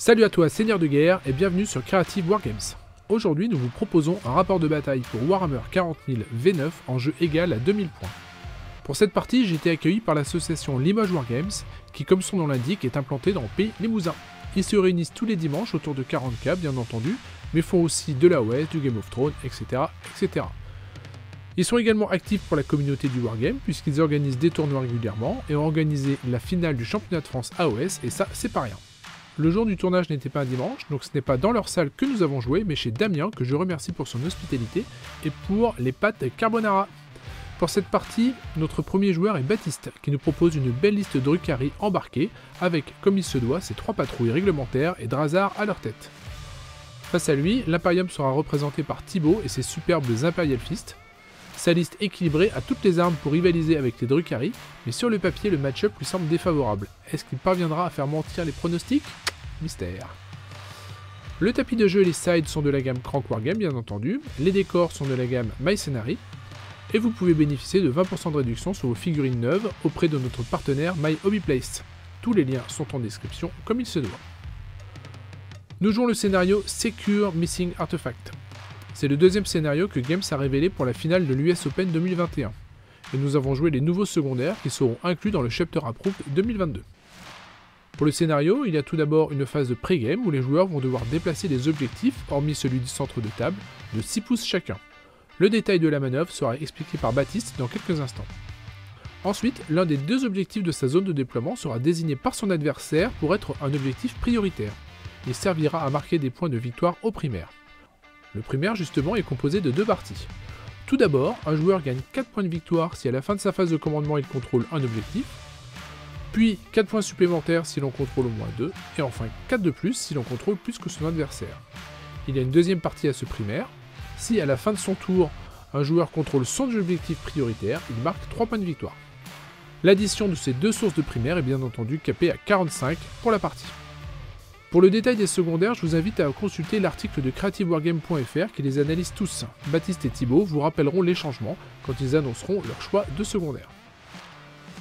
Salut à toi Seigneur de guerre et bienvenue sur Creative Wargames. Aujourd'hui nous vous proposons un rapport de bataille pour Warhammer 40 000 V9 en jeu égal à 2000 points. Pour cette partie j'ai été accueilli par l'association Limoges Wargames qui comme son nom l'indique est implantée dans le pays Limousin. Ils se réunissent tous les dimanches autour de 40k bien entendu, mais font aussi de la OS, du Game of Thrones, etc. etc. Ils sont également actifs pour la communauté du Wargame puisqu'ils organisent des tournois régulièrement et ont organisé la finale du championnat de France AOS et ça c'est pas rien. Le jour du tournage n'était pas un dimanche, donc ce n'est pas dans leur salle que nous avons joué, mais chez Damien, que je remercie pour son hospitalité, et pour les pâtes carbonara. Pour cette partie, notre premier joueur est Baptiste, qui nous propose une belle liste de Drucari embarqués, avec, comme il se doit, ses trois patrouilles réglementaires et Drazar à leur tête. Face à lui, l'Imperium sera représenté par Thibaut et ses superbes Imperial Fist. Sa liste équilibrée a toutes les armes pour rivaliser avec les Drucari, mais sur le papier, le match-up lui semble défavorable. Est-ce qu'il parviendra à faire mentir les pronostics? Mystère. Le tapis de jeu et les sides sont de la gamme Crank Wargame bien entendu, les décors sont de la gamme My Scenery, et vous pouvez bénéficier de 20% de réduction sur vos figurines neuves auprès de notre partenaire My Hobby Place. Tous les liens sont en description comme il se doit. Nous jouons le scénario Secure Missing Artifact. C'est le deuxième scénario que Games a révélé pour la finale de l'US Open 2021. Et nous avons joué les nouveaux secondaires qui seront inclus dans le Chapter Approved 2022. Pour le scénario, il y a tout d'abord une phase de pré-game où les joueurs vont devoir déplacer des objectifs, hormis celui du centre de table, de 6 pouces chacun. Le détail de la manœuvre sera expliqué par Baptiste dans quelques instants. Ensuite, l'un des deux objectifs de sa zone de déploiement sera désigné par son adversaire pour être un objectif prioritaire. Il servira à marquer des points de victoire au primaire. Le primaire justement est composé de deux parties. Tout d'abord, un joueur gagne 4 points de victoire si à la fin de sa phase de commandement il contrôle un objectif, puis 4 points supplémentaires si l'on contrôle au moins 2, et enfin 4 de plus si l'on contrôle plus que son adversaire. Il y a une deuxième partie à ce primaire. Si à la fin de son tour, un joueur contrôle son objectif prioritaire, il marque 3 points de victoire. L'addition de ces deux sources de primaire est bien entendu capée à 45 pour la partie. Pour le détail des secondaires, je vous invite à consulter l'article de creativewargame.fr qui les analyse tous. Baptiste et Thibaut vous rappelleront les changements quand ils annonceront leur choix de secondaire.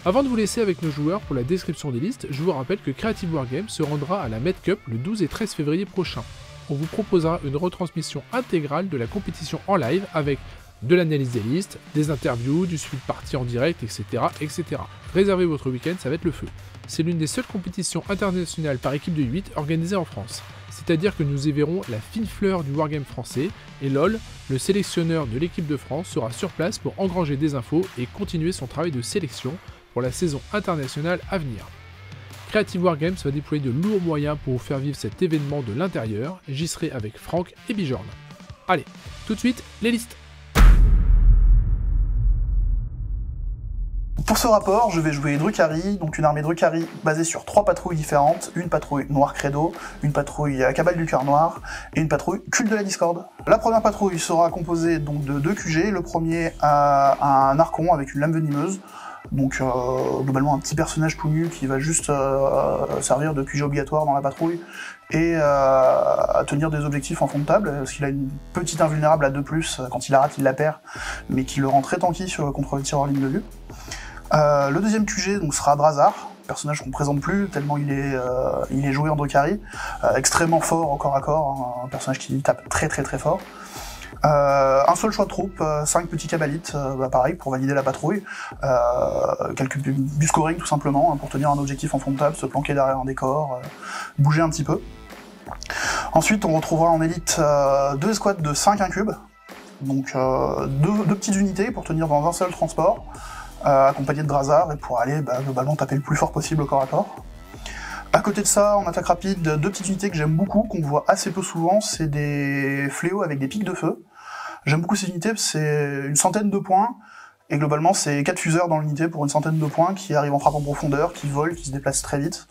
Avant de vous laisser avec nos joueurs pour la description des listes, je vous rappelle que Creative Wargame se rendra à la Med Cup le 12 et 13 février prochain. On vous proposera une retransmission intégrale de la compétition en live avec de l'analyse des listes, des interviews, du suivi de partie en direct, etc., etc. Réservez votre week-end, ça va être le feu. C'est l'une des seules compétitions internationales par équipe de 8 organisées en France. C'est-à-dire que nous y verrons la fine fleur du wargame français, et LOL, le sélectionneur de l'équipe de France, sera sur place pour engranger des infos et continuer son travail de sélection pour la saison internationale à venir. Creative Wargames va déployer de lourds moyens pour vous faire vivre cet événement de l'intérieur, j'y serai avec Franck et Bijorn. Allez, tout de suite, les listes Pour ce rapport, je vais jouer Drukhari, donc une armée Drukhari basée sur trois patrouilles différentes, une patrouille Noir Credo, une patrouille Cabale du Cœur Noir et une patrouille Culte de la Discorde. La première patrouille sera composée donc de deux QG, le premier a un archon avec une lame venimeuse, donc euh, globalement un petit personnage tout qui va juste euh, servir de QG obligatoire dans la patrouille et euh, à tenir des objectifs en fond de table, parce qu'il a une petite invulnérable à 2+, quand il la rate il la perd, mais qui le rend très tanky sur, contre le tireur ligne de vue. le deuxième QG donc, sera Drazar, personnage qu'on présente plus, tellement il est, il est joué en Drukhari, extrêmement fort au corps à corps, hein, un personnage qui tape très très très fort. Euh, un seul choix de troupe, 5 euh, petits cabalites, euh, bah pareil, pour valider la patrouille. quelques du scoring tout simplement, hein, pour tenir un objectif en fond de table, se planquer derrière un décor, bouger un petit peu. Ensuite, on retrouvera en élite deux escouades de 5 incubes, donc deux, petites unités pour tenir dans un seul transport, accompagné de Drazar et pour aller bah, globalement taper le plus fort possible au corps à corps. À côté de ça, en attaque rapide, deux petites unités que j'aime beaucoup, qu'on voit assez peu souvent, c'est des fléaux avec des pics de feu. J'aime beaucoup ces unités, c'est une centaine de points, et globalement c'est quatre fuseurs dans l'unité pour une centaine de points qui arrivent en frappe en profondeur, qui volent, qui se déplacent très vite.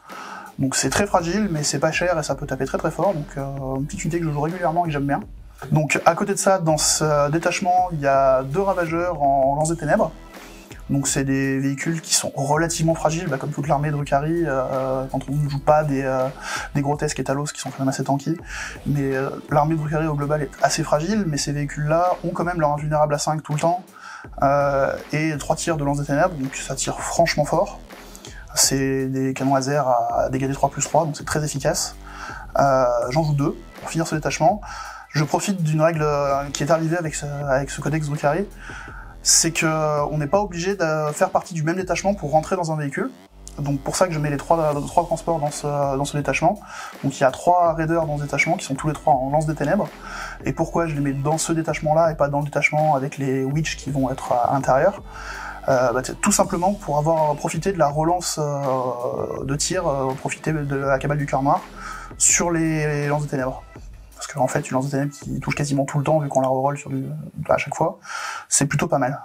Donc c'est très fragile, mais c'est pas cher et ça peut taper très très fort, donc euh, une petite unité que je joue régulièrement et que j'aime bien. Donc à côté de ça, dans ce détachement, il y a deux ravageurs en lance des ténèbres, donc c'est des véhicules qui sont relativement fragiles, bah, comme toute l'armée de Rukari, euh, quand on ne joue pas des, euh, des grotesques et talos qui sont quand même assez tanky. Mais euh, l'armée de Rukari au global est assez fragile, mais ces véhicules-là ont quand même leur invulnérable à 5 tout le temps, et 3 tirs de lance des ténèbres, donc ça tire franchement fort. C'est des canons laser à dégâts 3 plus 3, donc c'est très efficace. Euh, J'en joue deux pour finir ce détachement. Je profite d'une règle euh, qui est arrivée avec ce, avec ce codex Drukhari, c'est que on n'est pas obligé de faire partie du même détachement pour rentrer dans un véhicule. Donc pour ça que je mets les trois, trois transports dans ce, dans ce détachement. Donc il y a trois raiders dans ce détachement qui sont tous les trois en lance des ténèbres. Et pourquoi je les mets dans ce détachement-là et pas dans le détachement avec les witch qui vont être à l'intérieur? Euh, bah, tout simplement pour avoir profité de la relance euh, de tir, euh, profiter de la cabale du cœur noir sur les, lances de ténèbres. Parce qu'en fait, une lance de ténèbres qui touche quasiment tout le temps, vu qu'on la reroll à chaque fois, c'est plutôt pas mal.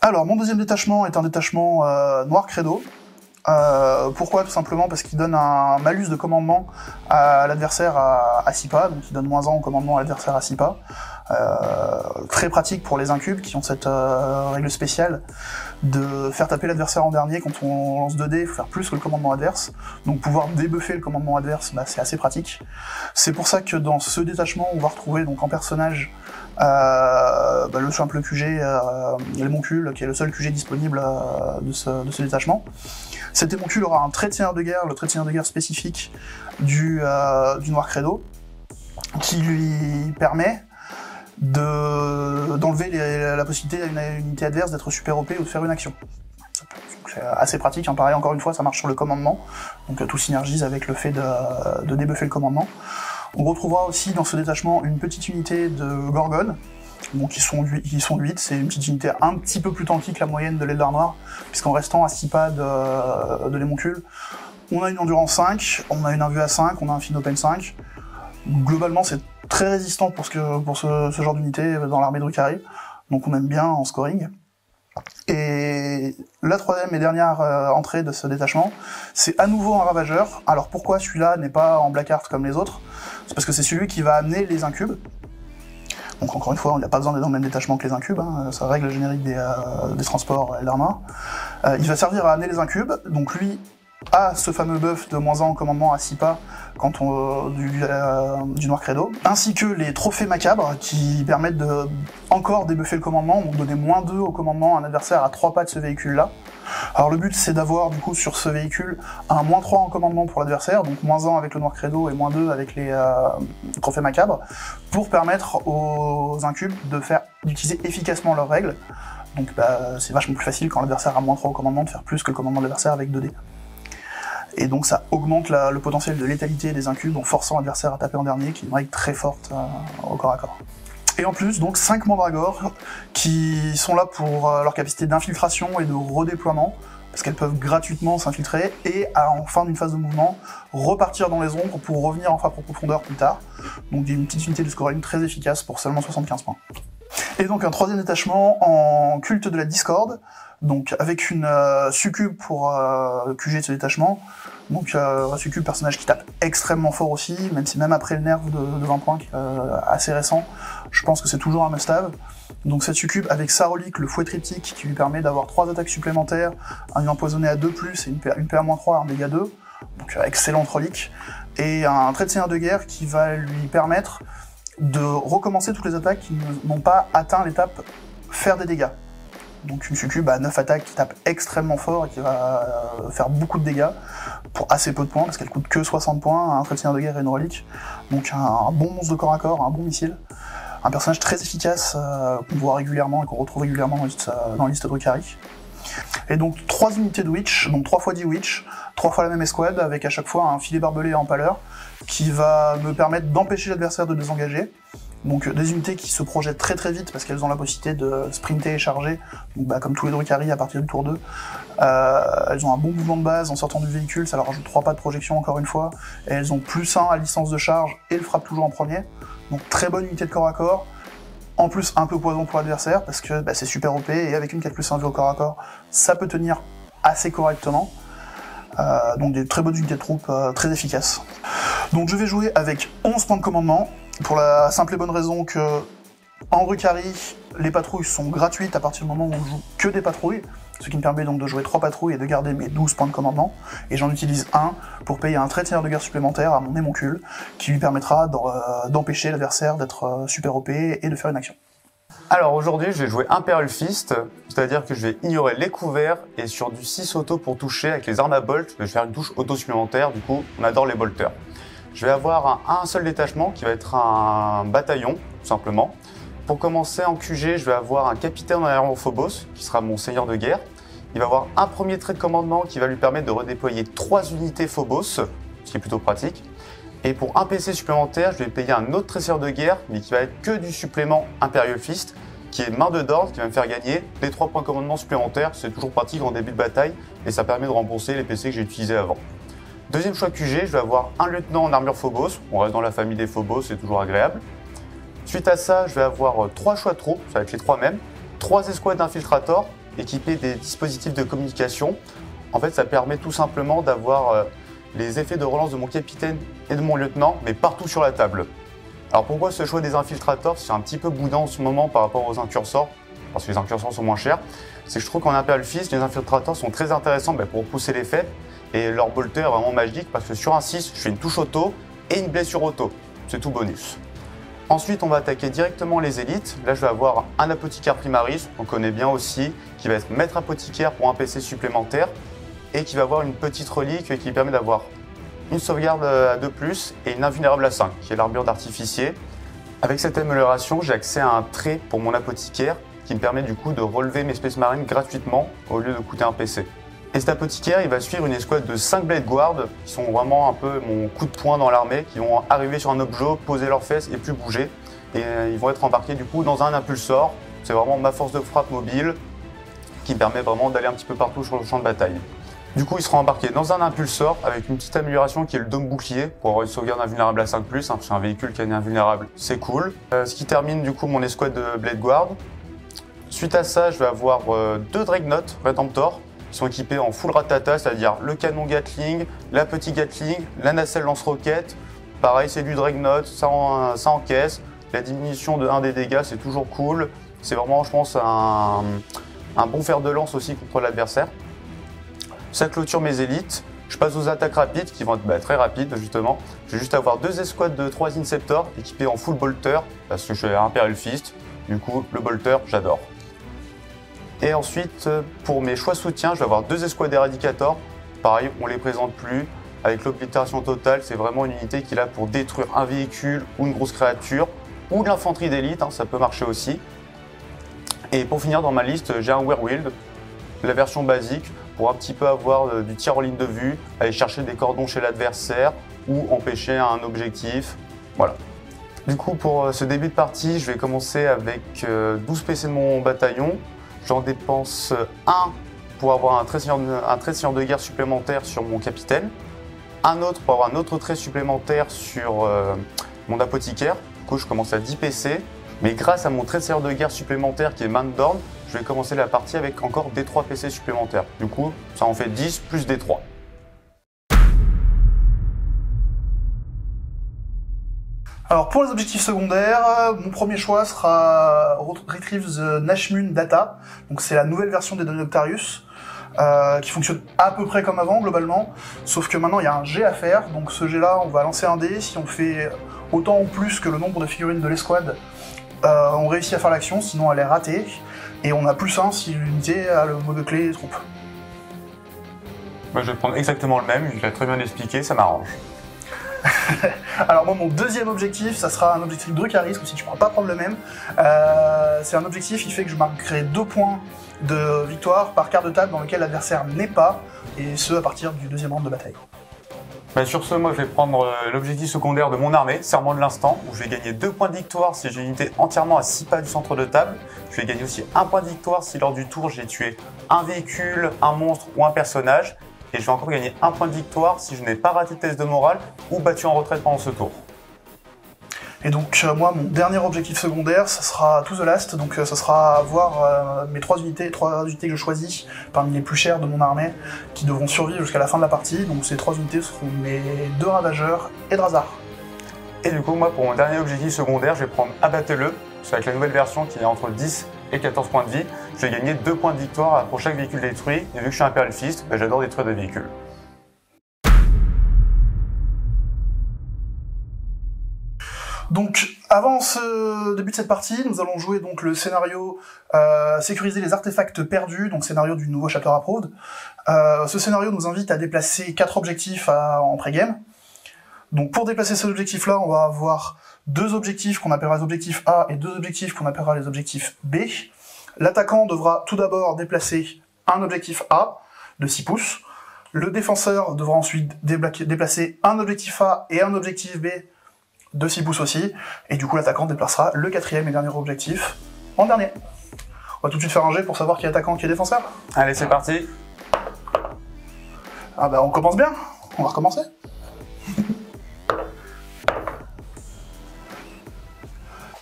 Alors, mon deuxième détachement est un détachement noir credo, euh, pourquoi? Tout simplement parce qu'il donne un malus de commandement à l'adversaire à, à 6 pas, donc il donne moins 1 au commandement à l'adversaire à 6 pas. Euh, très pratique pour les incubes qui ont cette euh, règle spéciale de faire taper l'adversaire en dernier quand on lance 2 dés, il faut faire plus que le commandement adverse. Donc pouvoir débuffer le commandement adverse, bah, c'est assez pratique. C'est pour ça que dans ce détachement, on va retrouver donc en personnage euh, bah, le simple QG, euh, qui est le seul QG disponible euh, de ce, détachement. Cet émoncule aura un trait de seigneur de guerre, le trait de seigneur de guerre spécifique du, euh, du Noir Credo, qui lui permet d'enlever la possibilité à une unité adverse d'être super OP ou de faire une action. C'est assez pratique, hein. pareil encore une fois ça marche sur le commandement, donc tout synergise avec le fait de, de débuffer le commandement. On retrouvera aussi dans ce détachement une petite unité de Gorgon, bon, qui sont, qui sont 8, c'est une petite unité un petit peu plus tanky que la moyenne de l'Eldar Noir, puisqu'en restant à 6 pas de, de l'émoncule, on a une endurance 5, on a une invue à 5, on a un fin open 5. Globalement, c'est très résistant pour ce, pour ce, genre d'unité dans l'armée de Drukhari, donc on aime bien en scoring. Et la troisième et dernière euh, entrée de ce détachement, c'est à nouveau un ravageur. Alors pourquoi celui-là n'est pas en black art comme les autres? C'est parce que c'est celui qui va amener les incubes. Donc encore une fois, on n'a pas besoin d'être dans le même détachement que les incubes, hein, ça règle le générique des, euh, des transports Eldarma. Euh, il va servir à amener les incubes, donc lui a ce fameux buff de moins 1 en commandement à 6 pas quand on, du, euh, du Noir Credo, ainsi que les trophées macabres qui permettent de encore débuffer le commandement, donc donner moins 2 au commandement à un adversaire à 3 pas de ce véhicule-là. Alors le but c'est d'avoir du coup sur ce véhicule un moins 3 en commandement pour l'adversaire, donc moins 1 avec le Noir Credo et moins 2 avec les euh, trophées macabres, pour permettre aux incubes de faire d'utiliser efficacement leurs règles. Donc bah, c'est vachement plus facile quand l'adversaire a moins 3 au commandement de faire plus que le commandement de l'adversaire avec 2 dés. Et donc ça augmente le potentiel de létalité des incubes en forçant l'adversaire à taper en dernier, qui est une règle très forte euh, au corps à corps. Et en plus, donc 5 mandragores qui sont là pour euh, leur capacité d'infiltration et de redéploiement, parce qu'elles peuvent gratuitement s'infiltrer et à, en fin d'une phase de mouvement repartir dans les ombres pour revenir en frappe en profondeur plus tard. Donc une petite unité de scoring très efficace pour seulement 75 points. Et donc un troisième détachement en culte de la discorde, donc avec une euh, succube pour euh, QG de ce détachement. Donc euh, succube, personnage qui tape extrêmement fort aussi, même si même après le nerf de, de 20 points euh, assez récent, je pense que c'est toujours un must-have. Donc cette succube avec sa relique, le fouet triptyque, qui lui permet d'avoir trois attaques supplémentaires, un empoisonné à 2+, et une, une PA-3, un dégât 2, donc excellente relique, et un trait de seigneur de guerre qui va lui permettre de recommencer toutes les attaques qui n'ont pas atteint l'étape faire des dégâts. Donc une succube à 9 attaques qui tape extrêmement fort et qui va euh, faire beaucoup de dégâts pour assez peu de points, parce qu'elle coûte que 60 points, un trait de guerre et une relique. Donc un, bon monstre de corps à corps, un bon missile. Un personnage très efficace euh, qu'on voit régulièrement et qu'on retrouve régulièrement dans la liste, Drukhari. Et donc trois unités de Witch, donc 3 fois 10 Witch, 3 fois la même escouade, avec à chaque fois un filet barbelé en paleur, qui va me permettre d'empêcher l'adversaire de désengager, donc des unités qui se projettent très très vite parce qu'elles ont la possibilité de sprinter et charger, donc, bah, comme tous les Drukhari à partir du tour 2. Euh, elles ont un bon mouvement de base en sortant du véhicule, ça leur rajoute 3 pas de projection encore une fois, elles ont plus 1 à distance de charge et le frappe toujours en premier. Donc très bonne unité de corps à corps. En plus un peu poison pour l'adversaire parce que bah, c'est super OP et avec une 4 plus 1 au corps à corps, ça peut tenir assez correctement. Euh, donc des très bonnes unités de troupes, euh, très efficaces. Donc je vais jouer avec 11 points de commandement, pour la simple et bonne raison que en Drukhari, les patrouilles sont gratuites à partir du moment où on joue que des patrouilles, ce qui me permet donc de jouer 3 patrouilles et de garder mes 12 points de commandement, et j'en utilise un pour payer un trait de guerre supplémentaire à mon émoncule, qui lui permettra euh, d'empêcher l'adversaire d'être super OP et de faire une action. Alors aujourd'hui, je vais jouer Imperial Fist, c'est-à-dire que je vais ignorer les couverts et sur du 6 auto pour toucher avec les armes à bolt, je vais faire une touche auto supplémentaire, du coup on adore les bolters. Je vais avoir un, seul détachement qui va être un bataillon, tout simplement. Pour commencer en QG, je vais avoir un capitaine en Phobos, qui sera mon seigneur de guerre. Il va avoir un premier trait de commandement qui va lui permettre de redéployer 3 unités Phobos, ce qui est plutôt pratique. Et pour un PC supplémentaire, je vais payer un autre tresseur de guerre, mais qui va être que du supplément Imperial Fist, qui est main de d'ordre, qui va me faire gagner les 3 points de commandement supplémentaires. C'est toujours pratique en début de bataille, et ça permet de rembourser les PC que j'ai utilisés avant. Deuxième choix QG, je vais avoir un lieutenant en armure Phobos. On reste dans la famille des Phobos, c'est toujours agréable. Suite à ça, je vais avoir euh, trois choix de troupes, ça va être les trois mêmes. Trois escouades d'infiltrators équipés des dispositifs de communication. En fait, ça permet tout simplement d'avoir euh, les effets de relance de mon capitaine et de mon lieutenant, mais partout sur la table. Alors pourquoi ce choix des infiltrators C'est un petit peu boudin en ce moment par rapport aux incursors, parce que les incursors sont moins chers. C'est que je trouve qu'en Imperial Fist, les infiltrators sont très intéressants bah, pour pousser les faits, et leur bolter est vraiment magique parce que sur un 6, je fais une touche auto et une blessure auto. C'est tout bonus. Ensuite, on va attaquer directement les élites. Là, je vais avoir un apothicaire primaris, on connaît bien aussi, qui va être maître apothicaire pour un PC supplémentaire et qui va avoir une petite relique qui permet d'avoir une sauvegarde à 2 et une invulnérable à 5, qui est l'armure d'artificier. Avec cette amélioration, j'ai accès à un trait pour mon apothicaire qui me permet du coup de relever mes Space Marines gratuitement au lieu de coûter un PC. Et cet apothicaire, il va suivre une escouade de 5 Blade Guard, qui sont vraiment un peu mon coup de poing dans l'armée, qui vont arriver sur un objet, poser leurs fesses et plus bouger. Et euh, ils vont être embarqués du coup dans un impulsor. C'est vraiment ma force de frappe mobile qui permet vraiment d'aller un petit peu partout sur le champ de bataille. Du coup, ils seront embarqués dans un impulsor avec une petite amélioration qui est le dôme bouclier pour avoir une sauvegarde invulnérable à 5+, hein, c'est un véhicule qui est invulnérable, c'est cool. Euh, ce qui termine du coup mon escouade de Blade Guard. Suite à ça, je vais avoir euh, deux Dreadnought Redemptor sont équipés en full ratata, c'est-à-dire le canon Gatling, la petite Gatling, la nacelle lance-roquette. Pareil, c'est du Dreadnought, ça, ça encaisse. La diminution de 1 des dégâts, c'est toujours cool. C'est vraiment, je pense, un, bon fer de lance aussi contre l'adversaire. Ça clôture mes élites. Je passe aux attaques rapides qui vont être bah, très rapides justement. Je vais juste avoir deux escouades de 3 Inceptors équipés en full bolter parce que je suis Imperial Fist. Du coup, le bolter, j'adore. Et ensuite, pour mes choix soutiens, je vais avoir deux escouades Eradicator. Pareil, on les présente plus. Avec l'oblitération totale, c'est vraiment une unité qui est pour détruire un véhicule ou une grosse créature, ou de l'infanterie d'élite, hein, ça peut marcher aussi. Et pour finir dans ma liste, j'ai un Werewolf, la version basique, pour un petit peu avoir euh, du tir en ligne de vue, aller chercher des cordons chez l'adversaire ou empêcher un objectif. Voilà. Du coup, pour euh, ce début de partie, je vais commencer avec 12 euh, PC de mon bataillon, J'en dépense un pour avoir un trait, un de guerre supplémentaire sur mon capitaine, un autre pour avoir un autre trait supplémentaire sur mon apothicaire. Du coup, je commence à 10 PC. Mais grâce à mon trait de guerre supplémentaire qui est main vais commencer la partie avec encore des 3 PC supplémentaires. Du coup, ça en fait 10 plus des 3. Alors pour les objectifs secondaires, mon premier choix sera Retrieve the Nashmun Data. Donc c'est la nouvelle version des données Octarius. Euh, qui fonctionne à peu près comme avant globalement, sauf que maintenant il y a un jet à faire, donc ce jet là on va lancer un dé, si on fait autant ou plus que le nombre de figurines de l'escouade, euh, on réussit à faire l'action, sinon elle est ratée, et on a plus 1 si l'unité a le mot de clé troupe. Moi je vais prendre exactement le même, il a très bien expliqué, ça m'arrange. Alors moi mon deuxième objectif, ça sera un objectif Drukaris, si tu ne pourras pas prendre le même. Euh, c'est un objectif qui fait que je marquerai deux points de victoire par quart de table dans lequel l'adversaire n'est pas, et ce à partir du deuxième round de bataille. Bah, sur ce, moi je vais prendre euh, l'objectif secondaire de mon armée, Serment de l'instant, où je vais gagner deux points de victoire si j'ai une unité entièrement à 6 pas du centre de table. Je vais gagner aussi un point de victoire si lors du tour j'ai tué un véhicule, un monstre ou un personnage et je vais encore gagner un point de victoire si je n'ai pas raté de test de morale ou battu en retraite pendant ce tour. Et donc euh, moi, mon dernier objectif secondaire, ça sera to the last, donc euh, ça sera avoir euh, mes trois unités, trois unités que je choisis parmi les plus chères de mon armée, qui devront survivre jusqu'à la fin de la partie. Donc ces trois unités seront mes deux ravageurs et Drazar. Et du coup, moi, pour mon dernier objectif secondaire, je vais prendre Abattez-le, c'est avec la nouvelle version qui est entre 10 et 14 points de vie. Je vais gagner 2 points de victoire pour chaque véhicule détruit. Et vu que je suis un périfiste, bah, j'adore détruire des véhicules. Donc, avant ce début de cette partie, nous allons jouer donc le scénario euh, sécuriser les artefacts perdus, donc scénario du nouveau Chapter Approved. Euh, ce scénario nous invite à déplacer quatre objectifs en pré-game. Donc, pour déplacer ces objectifs-là, on va avoir deux objectifs qu'on appellera les objectifs A et deux objectifs qu'on appellera les objectifs B. L'attaquant devra tout d'abord déplacer un objectif A de 6 pouces. Le défenseur devra ensuite déplacer un objectif A et un objectif B de 6 pouces aussi. Et du coup, l'attaquant déplacera le quatrième et dernier objectif en dernier. On va tout de suite faire un jet pour savoir qui est attaquant, qui est défenseur. Allez, c'est parti. Ah bah on commence bien, on va recommencer.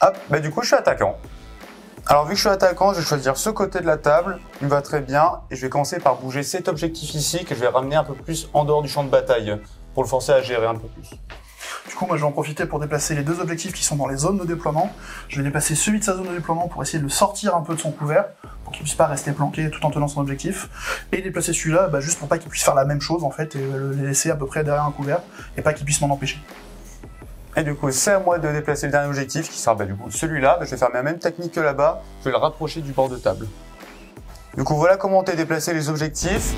Hop, bah du coup, je suis attaquant. Alors, vu que je suis attaquant, je vais choisir ce côté de la table. Il me va très bien. Et je vais commencer par bouger cet objectif ici que je vais ramener un peu plus en dehors du champ de bataille pour le forcer à gérer un peu plus. Du coup, moi je vais en profiter pour déplacer les deux objectifs qui sont dans les zones de déploiement. Je vais déplacer celui de sa zone de déploiement pour essayer de le sortir un peu de son couvert, pour qu'il puisse pas rester planqué tout en tenant son objectif. Et déplacer celui-là bah, juste pour pas qu'il puisse faire la même chose en fait, et le laisser à peu près derrière un couvert, et pas qu'il puisse m'en empêcher. Et du coup, c'est à moi de déplacer le dernier objectif qui sera bah, du coup celui-là. Je vais faire la même technique que là-bas. Je vais le rapprocher du bord de table. Du coup, voilà comment on déplacer les objectifs.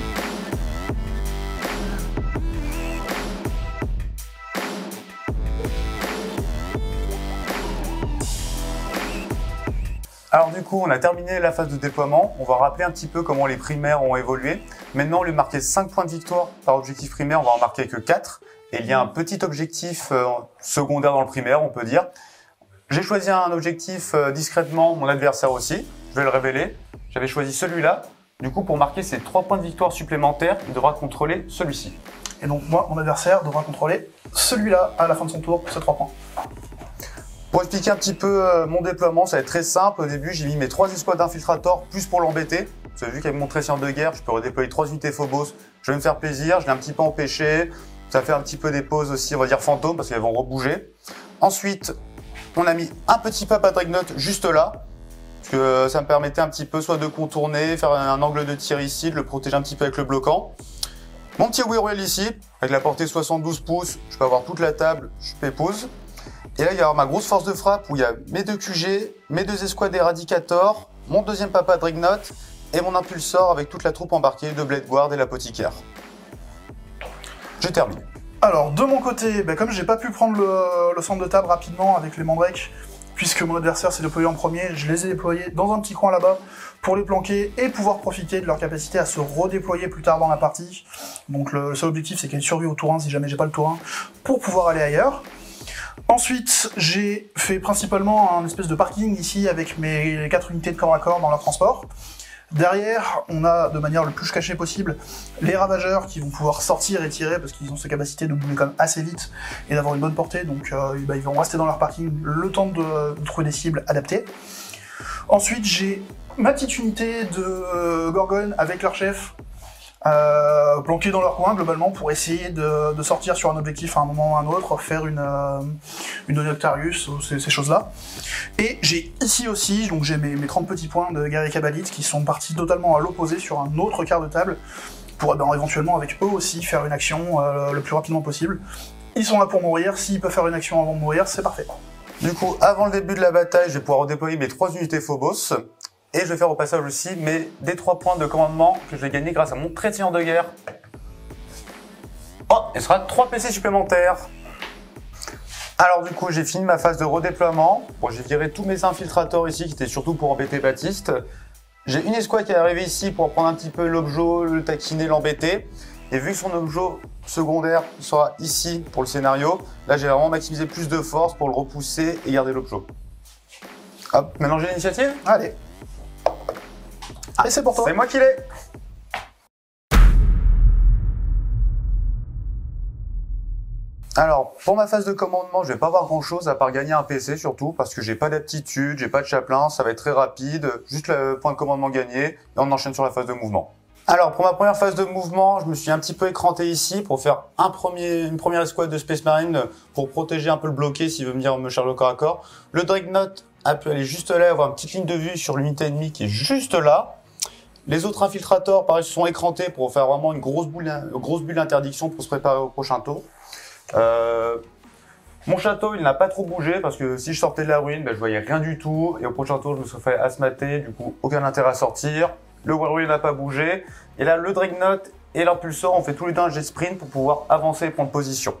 Alors du coup, on a terminé la phase de déploiement. On va rappeler un petit peu comment les primaires ont évolué. Maintenant, au lieu de marquer 5 points de victoire par objectif primaire, on va en marquer que 4. Et il y a un petit objectif euh, secondaire dans le primaire, on peut dire. J'ai choisi un objectif euh, discrètement, mon adversaire aussi. Je vais le révéler. J'avais choisi celui-là. Du coup, pour marquer ces 3 points de victoire supplémentaires, il devra contrôler celui-ci. Et donc moi, mon adversaire devra contrôler celui-là à la fin de son tour pour ces 3 points. Pour expliquer un petit peu euh, mon déploiement, ça va être très simple. Au début, j'ai mis mes trois escouades d'infiltrateurs plus pour l'embêter. Vous avez vu qu'avec mon trésier de guerre, je peux redéployer trois unités Phobos. Je vais me faire plaisir, je l'ai un petit peu empêché. Ça fait un petit peu des pauses aussi, on va dire fantômes, parce qu'elles vont rebouger. Ensuite, on a mis un petit papa Dreadnought juste là. Parce que ça me permettait un petit peu soit de contourner, faire un angle de tir ici, de le protéger un petit peu avec le bloquant. Mon petit Whirlwind ici, avec la portée 72 pouces, je peux avoir toute la table, je pépouze. Et là, il y a ma grosse force de frappe où il y a mes deux QG, mes deux escouades Eradicator, mon deuxième papa Dreadnought et mon impulsor avec toute la troupe embarquée de Blade Guard et l'apothicaire. Je termine. Alors, de mon côté, bah, comme j'ai pas pu prendre le, centre de table rapidement avec les mandrakes, puisque mon adversaire s'est déployé en premier, je les ai déployés dans un petit coin là-bas pour les planquer et pouvoir profiter de leur capacité à se redéployer plus tard dans la partie. Donc le, seul objectif c'est qu'elle survie au tour 1 si jamais j'ai pas le tour 1 pour pouvoir aller ailleurs. Ensuite, j'ai fait principalement un espèce de parking ici avec mes quatre unités de corps à corps dans leur transport. Derrière, on a de manière le plus cachée possible les ravageurs qui vont pouvoir sortir et tirer parce qu'ils ont cette capacité de bouger quand même assez vite et d'avoir une bonne portée, donc euh, bah, ils vont rester dans leur parking le temps de, de trouver des cibles adaptées. Ensuite, j'ai ma petite unité de euh, Gorgon avec leur chef euh, planqués dans leur coin globalement pour essayer de, de sortir sur un objectif à un moment ou à un autre, faire une, euh, une ou ces, ces choses-là. Et j'ai ici aussi, donc j'ai mes, mes 30 petits points de guerrier Kabbalite qui sont partis totalement à l'opposé sur un autre quart de table pour ben, éventuellement avec eux aussi faire une action euh, le plus rapidement possible. Ils sont là pour mourir, s'ils peuvent faire une action avant de mourir, c'est parfait. Du coup, avant le début de la bataille, je vais pouvoir redéployer mes trois unités Phobos. Et je vais faire au passage aussi mes des trois points de commandement que je vais gagner grâce à mon seigneur de guerre. Oh, il sera 3 PC supplémentaires. Alors du coup, j'ai fini ma phase de redéploiement. Bon, j'ai viré tous mes infiltrateurs ici qui étaient surtout pour embêter Baptiste. J'ai une escouade qui est arrivée ici pour prendre un petit peu l'objet, le taquiner, l'embêter. Et vu que son objet secondaire sera ici pour le scénario, là j'ai vraiment maximisé plus de force pour le repousser et garder l'objet. Hop, maintenant j'ai l'initiative? Allez. Et c'est pour toi. C'est moi qui l'ai Alors, pour ma phase de commandement, je vais pas avoir grand chose à part gagner un PC surtout, parce que j'ai pas d'aptitude, j'ai pas de chaplain, ça va être très rapide, juste le point de commandement gagné, et on enchaîne sur la phase de mouvement. Alors, pour ma première phase de mouvement, je me suis un petit peu écranté ici pour faire un premier, une première escouade de Space Marine pour protéger un peu le bloqué s'il veut venir me charger au corps à corps. Le Dreadnought a pu aller juste là, avoir une petite ligne de vue sur l'unité ennemie qui est juste là. Les autres infiltrateurs, pareil, se sont écrantés pour faire vraiment une grosse bulle d'interdiction pour se préparer au prochain tour. Euh, Mon château, il n'a pas trop bougé parce que si je sortais de la ruine, ben, je voyais rien du tout. Et au prochain tour, je me suis fait asmater, du coup, aucun intérêt à sortir. Le Warrior n'a pas bougé. Et là, le Dreadnought et l'impulsor ont fait tous les deux un jet sprint pour pouvoir avancer et prendre position.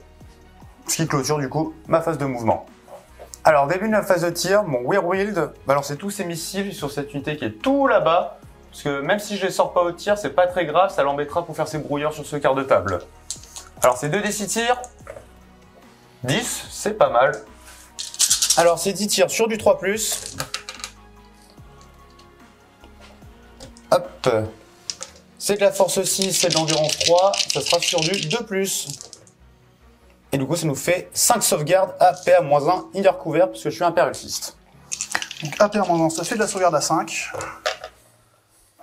Ce qui clôture du coup ma phase de mouvement. Alors, début de la phase de tir, mon Werewolf balancer tous ses missiles sur cette unité qui est tout là-bas. Parce que même si je les sors pas au tir, c'est pas très grave, ça l'embêtera pour faire ses brouilleurs sur ce quart de table. Alors, c'est 2 d 6 tirs. 10, c'est pas mal. Alors, c'est 10 tirs sur du 3+. Hop. C'est de la force 6, c'est de l'endurance 3. Ça sera sur du 2+. Et du coup, ça nous fait 5 sauvegardes à PA-1, il est recouvert parce que je suis un périphiste. Donc APA-1, ça fait de la sauvegarde à 5.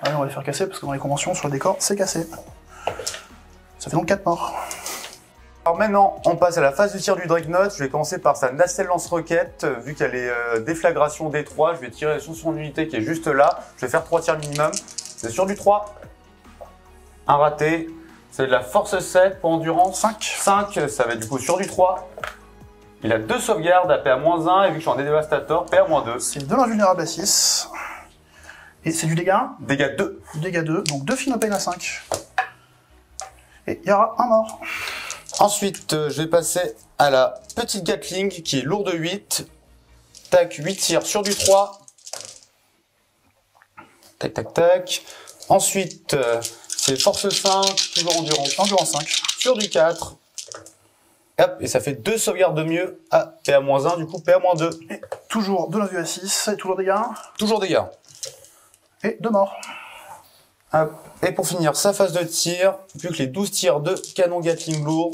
Allez, on va les faire casser parce que dans les conventions, sur le décor, c'est cassé. Ça fait donc 4 morts. Alors maintenant, on passe à la phase de tir du Dreadnought. Je vais commencer par sa nacelle lance-roquette. Vu qu'elle est euh, déflagration D3, je vais tirer sur son unité qui est juste là. Je vais faire 3 tirs minimum. C'est sur du 3. Un raté. C'est de la force 7 pour endurance. 5. 5, ça va être du coup sur du 3. Il a deux sauvegardes à PA-1 et vu que je suis en dévastator, PA-2. C'est de l'invulnérable à 6. Et c'est du dégât Dégâts 2. Du dégât 2. Donc 2 Finopane à 5. Et il y aura un mort. Ensuite, euh, je vais passer à la petite Gatling qui est lourde 8. Tac, 8 tirs sur du 3. Tac, tac, tac. Ensuite, euh, c'est force 5, toujours endurance. Endurance 5. Sur du 4. Hop, et ça fait 2 sauvegardes de mieux à PA-1, du coup PA-2. Et toujours de l'invue à 6. Et toujours dégâts. Toujours dégâts. Et 2 morts. Et pour finir sa phase de tir, vu que les 12 tirs de canon Gatling lourd,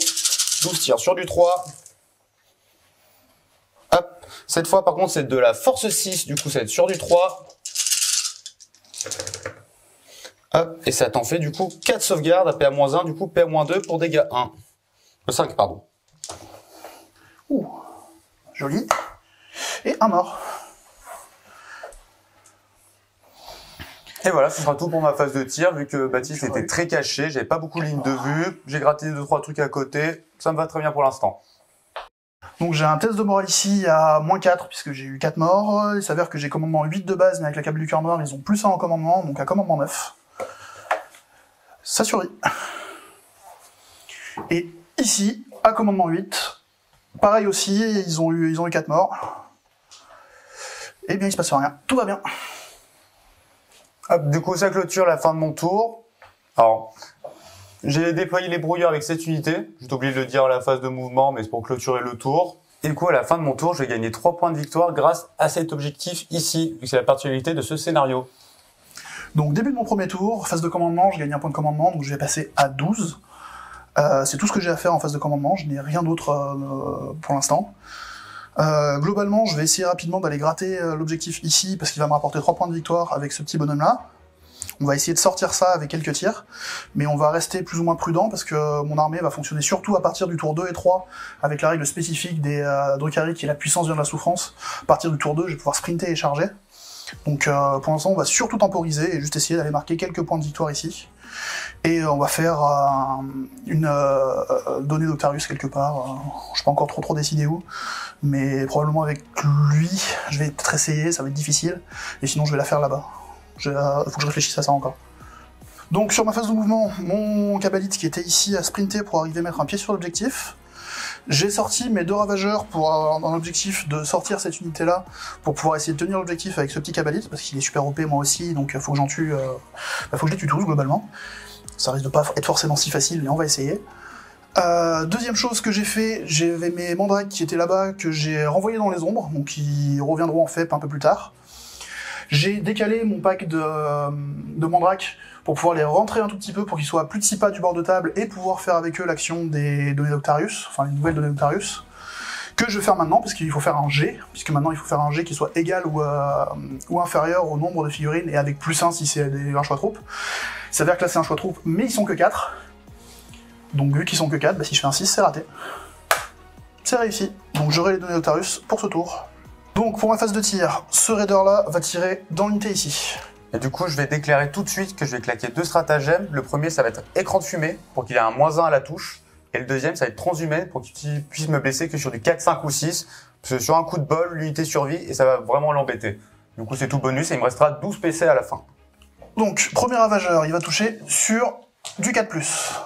12 tirs sur du 3. Hop. Cette fois, par contre, c'est de la force 6, du coup, ça va être sur du 3. Hop. Et ça t'en fait, du coup, 4 sauvegardes à PA-1, du coup, PA-2 pour dégâts 1. Le 5, pardon. Ouh. Joli. Et un mort. Et voilà, ce sera tout pour ma phase de tir, vu que Baptiste était très caché, j'avais pas beaucoup de ligne de vue, j'ai gratté 2-3 trucs à côté, ça me va très bien pour l'instant. Donc j'ai un test de morale ici à moins 4, puisque j'ai eu 4 morts. Il s'avère que j'ai commandement 8 de base, mais avec la câble du cœur noir, ils ont plus 1 en commandement, donc un commandement 9. Ça survit. Et ici, à commandement 8, pareil aussi, ils ont eu, ils ont eu 4 morts. Eh bien, il se passe rien. Tout va bien. Du coup, ça clôture la fin de mon tour. Alors, j'ai déployé les brouilleurs avec cette unité. J'ai oublié de le dire à la phase de mouvement, mais c'est pour clôturer le tour. Et du coup, à la fin de mon tour, je vais gagner 3 points de victoire grâce à cet objectif ici, vu que c'est la particularité de ce scénario. Donc début de mon premier tour, phase de commandement, je gagne un point de commandement, donc je vais passer à 12. Euh, c'est tout ce que j'ai à faire en phase de commandement, je n'ai rien d'autre euh, pour l'instant. Euh, globalement, je vais essayer rapidement d'aller gratter euh, l'objectif ici, parce qu'il va me rapporter 3 points de victoire avec ce petit bonhomme-là. On va essayer de sortir ça avec quelques tirs, mais on va rester plus ou moins prudent, parce que mon armée va fonctionner surtout à partir du tour 2 et 3, avec la règle spécifique des euh, qui est la puissance vient de la souffrance. À partir du tour 2, je vais pouvoir sprinter et charger. Donc euh, pour l'instant, on va surtout temporiser et juste essayer d'aller marquer quelques points de victoire ici. Et on va faire euh, une euh, donnée d'Octarius quelque part. Euh, je suis pas encore trop trop décidé où, mais probablement avec lui, je vais peut-être essayer, ça va être difficile. Et sinon, je vais la faire là-bas. Il faut que je réfléchisse à ça encore. Donc sur ma phase de mouvement, mon cabalite qui était ici a sprinté pour arriver à mettre un pied sur l'objectif. J'ai sorti mes deux ravageurs pour avoir dans l'objectif de sortir cette unité là pour pouvoir essayer de tenir l'objectif avec ce petit cabalite parce qu'il est super OP moi aussi donc il faut que j'en tue euh... bah, faut que je les tue tous globalement. Ça risque de pas être forcément si facile mais on va essayer. Euh, deuxième chose que j'ai fait j'avais mes mandrakes qui étaient là-bas que j'ai renvoyés dans les ombres donc ils reviendront en FEP un peu plus tard. J'ai décalé mon pack de, de mandrakes pour pouvoir les rentrer un tout petit peu pour qu'ils soient à plus de 6 pas du bord de table et pouvoir faire avec eux l'action des données d'Octarius, enfin les nouvelles données d'Octarius, que je vais faire maintenant, parce qu'il faut faire un G, puisque maintenant il faut faire un G qui soit égal ou, euh, inférieur au nombre de figurines, et avec plus 1 si c'est un choix troupe. Il s'avère que là c'est un choix troupe, mais ils sont que 4. Donc vu qu'ils sont que 4, bah, si je fais un 6, c'est raté. C'est réussi. Donc j'aurai les données d'Octarius pour ce tour. Donc pour ma phase de tir, ce raider là va tirer dans l'unité ici. Et du coup, je vais déclarer tout de suite que je vais claquer deux stratagèmes. Le premier, ça va être écran de fumée, pour qu'il ait un moins 1 à la touche. Et le deuxième, ça va être transhumaine pour qu'il puisse me blesser que sur du 4, 5 ou 6. Parce que sur un coup de bol, l'unité survit et ça va vraiment l'embêter. Du coup, c'est tout bonus et il me restera 12 PC à la fin. Donc, premier ravageur, il va toucher sur du 4+.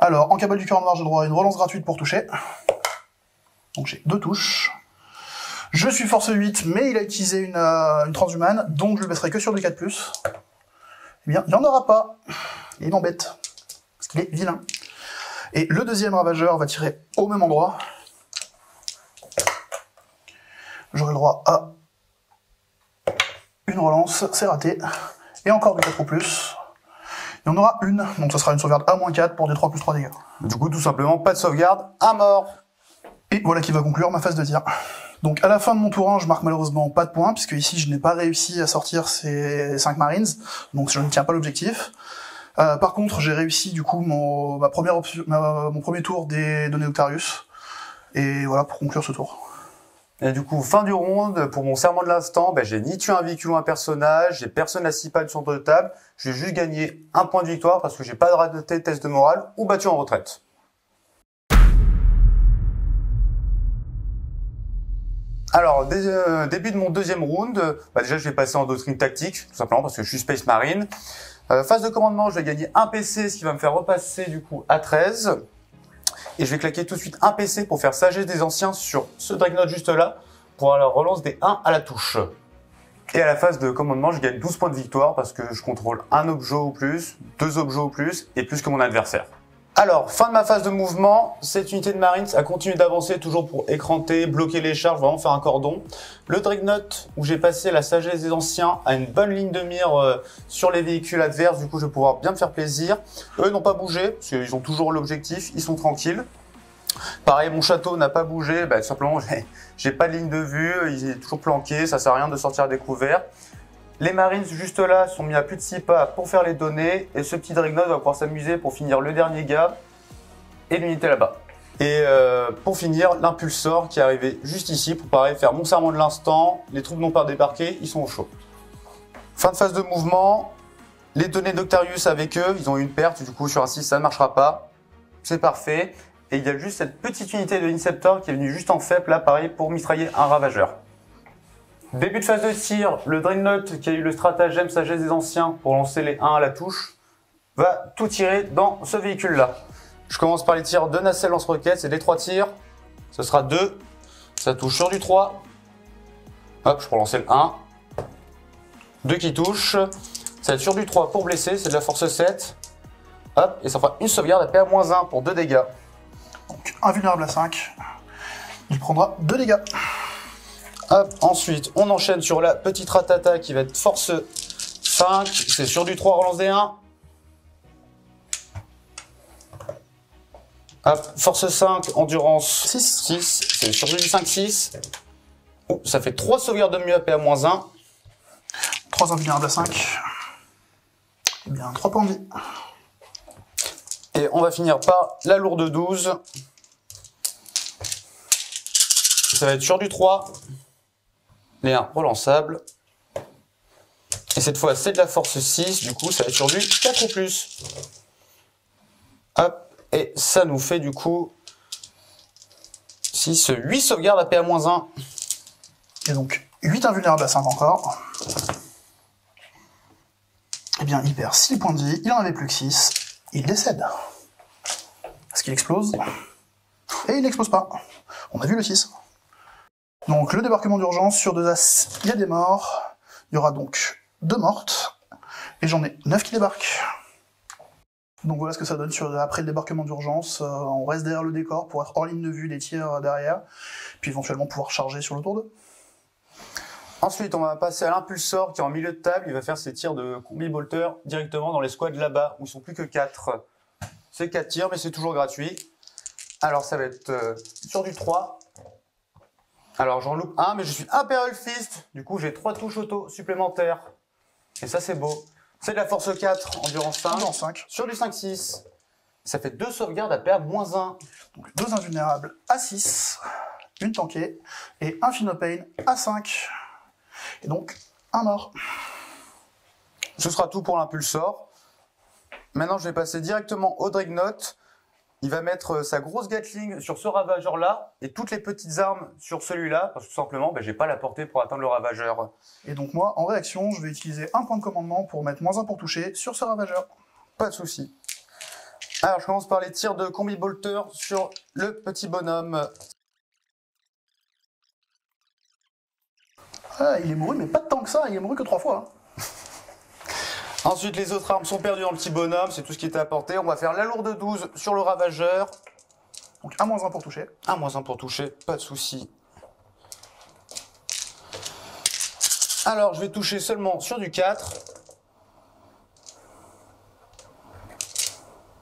Alors, en cabale du cœur noir, j'ai droit une relance gratuite pour toucher. Donc j'ai deux touches. Je suis force 8, mais il a utilisé une, euh, transhumane, donc je le baisserai que sur du 4+. Eh bien, il n'y en aura pas. Il m'embête. Parce qu'il est vilain. Et le deuxième ravageur va tirer au même endroit. J'aurai le droit à une relance, c'est raté. Et encore du 4 ou plus. Il y en aura une, donc ce sera une sauvegarde à moins 4 pour des 3 plus 3 dégâts. Du coup, tout simplement, pas de sauvegarde, à mort. Et voilà qui va conclure ma phase de tir. Donc à la fin de mon tour 1, je marque malheureusement pas de points, puisque ici je n'ai pas réussi à sortir ces 5 Marines, donc je ne tiens pas l'objectif. Euh, par contre, j'ai réussi du coup mon, premier tour des données Octarius. Et voilà pour conclure ce tour. Et du coup, fin du round, pour mon serment de l'instant, ben, j'ai ni tué un véhicule ou un personnage, j'ai personne à 6 pas du centre de table, j'ai juste gagné un point de victoire parce que j'ai pas raté de test de morale ou battu en retraite. Alors, euh, début de mon deuxième round, euh, bah, déjà je vais passer en doctrine tactique, tout simplement parce que je suis Space Marine. Euh, phase de commandement, je vais gagner un PC, ce qui va me faire repasser du coup à 13. Et je vais claquer tout de suite un PC pour faire sagesse des anciens sur ce Dreadnought juste là, pour la relance des 1 à la touche. Et à la phase de commandement, je gagne 12 points de victoire parce que je contrôle un objet au plus, deux objets au plus, et plus que mon adversaire. Alors, fin de ma phase de mouvement, cette unité de Marines a continué d'avancer toujours pour écranter, bloquer les charges, vraiment faire un cordon. Le Dreadnought, où j'ai passé la sagesse des anciens, a une bonne ligne de mire euh, sur les véhicules adverses, du coup je vais pouvoir bien me faire plaisir. Eux n'ont pas bougé, parce qu'ils ont toujours l'objectif, ils sont tranquilles. Pareil, mon château n'a pas bougé, bah, simplement j'ai- j'ai pas de ligne de vue, il est toujours planqué, ça sert à rien de sortir à découvert. Les Marines juste là sont mis à plus de 6 pas pour faire les données, et ce petit Dreadnought va pouvoir s'amuser pour finir le dernier gars et l'unité là-bas. Et euh, pour finir, l'impulsor qui est arrivé juste ici pour pareil faire mon serment de l'instant, les troupes n'ont pas débarqué, ils sont au chaud. Fin de phase de mouvement, les données d'Octarius avec eux, ils ont eu une perte, du coup sur un 6 ça ne marchera pas, c'est parfait. Et il y a juste cette petite unité de Inceptor qui est venue juste en faible là pareil pour mitrailler un ravageur. Début de phase de tir, le Dreadnought qui a eu le stratagème sagesse des anciens pour lancer les 1 à la touche, va tout tirer dans ce véhicule là. Je commence par les tirs de nacelle lance-roquette, c'est des 3 tirs. Ce sera 2. Ça touche sur du 3. Hop, je peux lancer le 1. 2 qui touchent. Ça va être sur du 3 pour blesser, c'est de la force 7. Hop, et ça fera une sauvegarde à PA-1 pour 2 dégâts. Donc invulnérable à 5. Il prendra 2 dégâts. Hop, ensuite, on enchaîne sur la petite ratata qui va être force 5. C'est sur du 3, relance des 1. Hop, force 5, endurance 6. 6. C'est sur du 5-6. Oh, ça fait 3 sauvegardes de mieux à PA-1. 3 invulnérables à 5. Eh bien, 3 points de vie. Et on va finir par la lourde 12. Ça va être sur du 3. Les 1 relançables. Et cette fois, c'est de la force 6. Du coup, ça va être sur du 4 ou plus. Hop. Et ça nous fait du coup 6, 8 sauvegardes à PA-1. Et donc, 8 invulnérables à 5 encore. Eh bien, il perd 6 points de vie, il en avait plus que 6. Il décède. Parce qu'il explose. Et il n'explose pas. On a vu le 6. Donc, le débarquement d'urgence sur deux as, il y a des morts. Il y aura donc deux mortes. Et j'en ai 9 qui débarquent. Donc voilà ce que ça donne sur, après le débarquement d'urgence. Euh, on reste derrière le décor pour être hors ligne de vue des tirs euh, derrière. Puis éventuellement pouvoir charger sur le tour 2. Ensuite, on va passer à l'impulsor qui est en milieu de table. Il va faire ses tirs de combi bolter directement dans les squads là-bas où ils sont plus que 4. C'est 4 tirs, mais c'est toujours gratuit. Alors, ça va être euh, sur du 3. Alors, j'en loupe un, mais je suis Imperial Fist. Du coup, j'ai 3 touches auto supplémentaires. Et ça, c'est beau. C'est de la force 4, endurance 5. En 5. Sur du 5-6. Ça fait 2 sauvegardes à PA moins 1. Donc deux invulnérables à 6, une tankée, et un Finopane à 5. Et donc, un mort. Ce sera tout pour l'impulsor. Maintenant, je vais passer directement au Dreadnought. Il va mettre sa grosse Gatling sur ce ravageur-là et toutes les petites armes sur celui-là, parce que tout simplement, ben, j'ai pas la portée pour atteindre le ravageur. Et donc moi, en réaction, je vais utiliser un point de commandement pour mettre moins 1 pour toucher sur ce ravageur. Pas de souci. Alors, je commence par les tirs de combi bolter sur le petit bonhomme. Ah, il est mouru, mais pas tant que ça, il est mouru que trois fois. Ensuite, les autres armes sont perdues dans le petit bonhomme, c'est tout ce qui était apporté. On va faire la lourde 12 sur le ravageur. Donc un moins 1 pour toucher. Un moins 1 pour toucher, pas de souci. Alors, je vais toucher seulement sur du 4.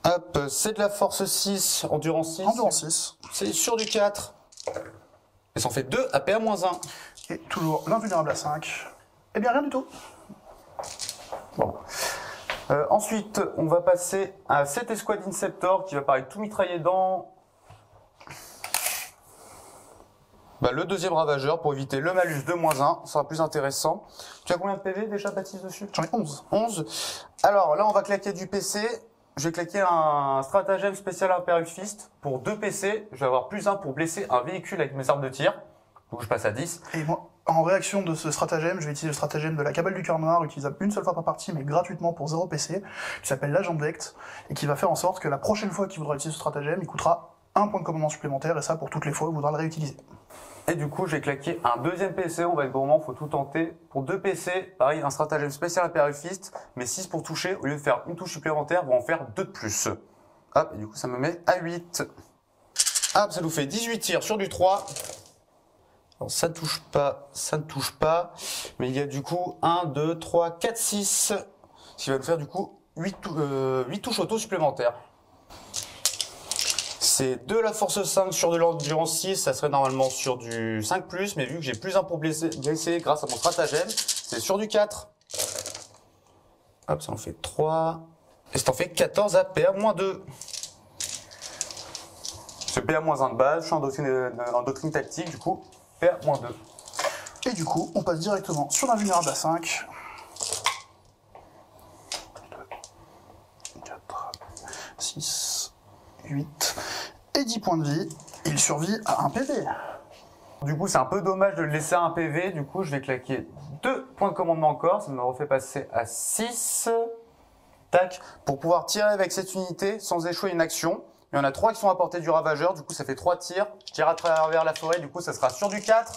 Hop, c'est de la force 6, endurance 6. Endurance 6. C'est sur du 4. Et ça en fait 2 AP à moins 1. Et toujours l'invulnérable à 5. Eh bien rien du tout. Euh, ensuite, on va passer à cet escouade Inceptor qui va paraître tout mitraillé dans bah, le deuxième ravageur pour éviter le malus de moins 1. Ça sera plus intéressant. Tu as combien de PV déjà, Baptiste, dessus? J'en ai 11. 11. Alors là, on va claquer du PC. Je vais claquer un stratagème spécial Imperial Fist pour 2 PC. Je vais avoir plus 1 pour blesser un véhicule avec mes armes de tir. Donc je passe à 10. Et moi, en réaction de ce stratagème, je vais utiliser le stratagème de la cabale du cœur noir, utilisable une seule fois par partie, mais gratuitement pour 0 PC, qui s'appelle l'agent Vect, et qui va faire en sorte que la prochaine fois qu'il voudra utiliser ce stratagème, il coûtera un point de commandement supplémentaire, et ça pour toutes les fois où il voudra le réutiliser. Et du coup, j'ai claqué un deuxième PC. On va être gourmand, faut tout tenter. Pour deux PC, pareil, un stratagème spécial Fist, mais 6 pour toucher. Au lieu de faire une touche supplémentaire, on va en faire deux de plus. Hop, et du coup, ça me met à 8. Hop, ça nous fait 18 tirs sur du 3. Alors, ça ne touche pas, ça ne touche pas. Mais il y a du coup 1, 2, 3, 4, 6. Ce qui va nous faire du coup 8, tou- euh, 8 touches auto supplémentaires. C'est de la force 5 sur de l'endurance 6, ça serait normalement sur du 5+, mais vu que j'ai plus un pour blesser, grâce à mon stratagème, c'est sur du 4. Hop, ça en fait 3. Et ça en fait 14 à PA-2. C'est PA-1 de base, je suis en en doctrine tactique, du coup, PA-2. Et du coup, on passe directement sur l'invulnérable à 5. 4, 6, 8, et 10 points de vie. Il survit à 1 PV. Du coup, c'est un peu dommage de le laisser à un PV. Du coup, je vais claquer deux points de commandement encore. Ça me refait passer à 6. Tac. Pour pouvoir tirer avec cette unité sans échouer une action. Il y en a trois qui sont à portée du ravageur. Du coup, ça fait trois tirs. Je tire à travers la forêt. Du coup, ça sera sur du 4.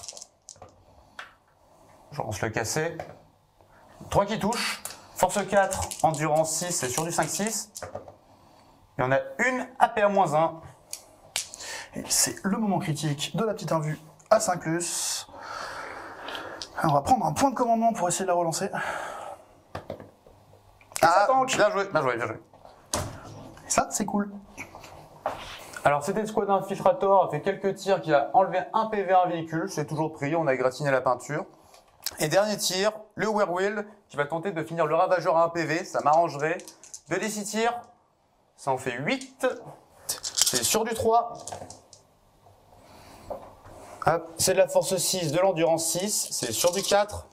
Je lance le casser. 3 qui touchent. Force 4, endurance 6, c'est sur du 5-6. Et on a une AP à moins 1. Et c'est le moment critique de la petite invue à 5 On va prendre un point de commandement pour essayer de la relancer. Ah, bien joué, bien joué, bien joué. Et ça, c'est cool. Alors c'était le squad infiltrator, a fait quelques tirs qui a enlevé un PV à un véhicule, c'est toujours pris, on a gratiné la peinture. Et dernier tir, le Werewheel qui va tenter de finir le ravageur à un PV, ça m'arrangerait. De des 6 tirs, ça en fait 8. C'est sur du 3. Hop, c'est de la force 6, de l'endurance 6, c'est sur du 4.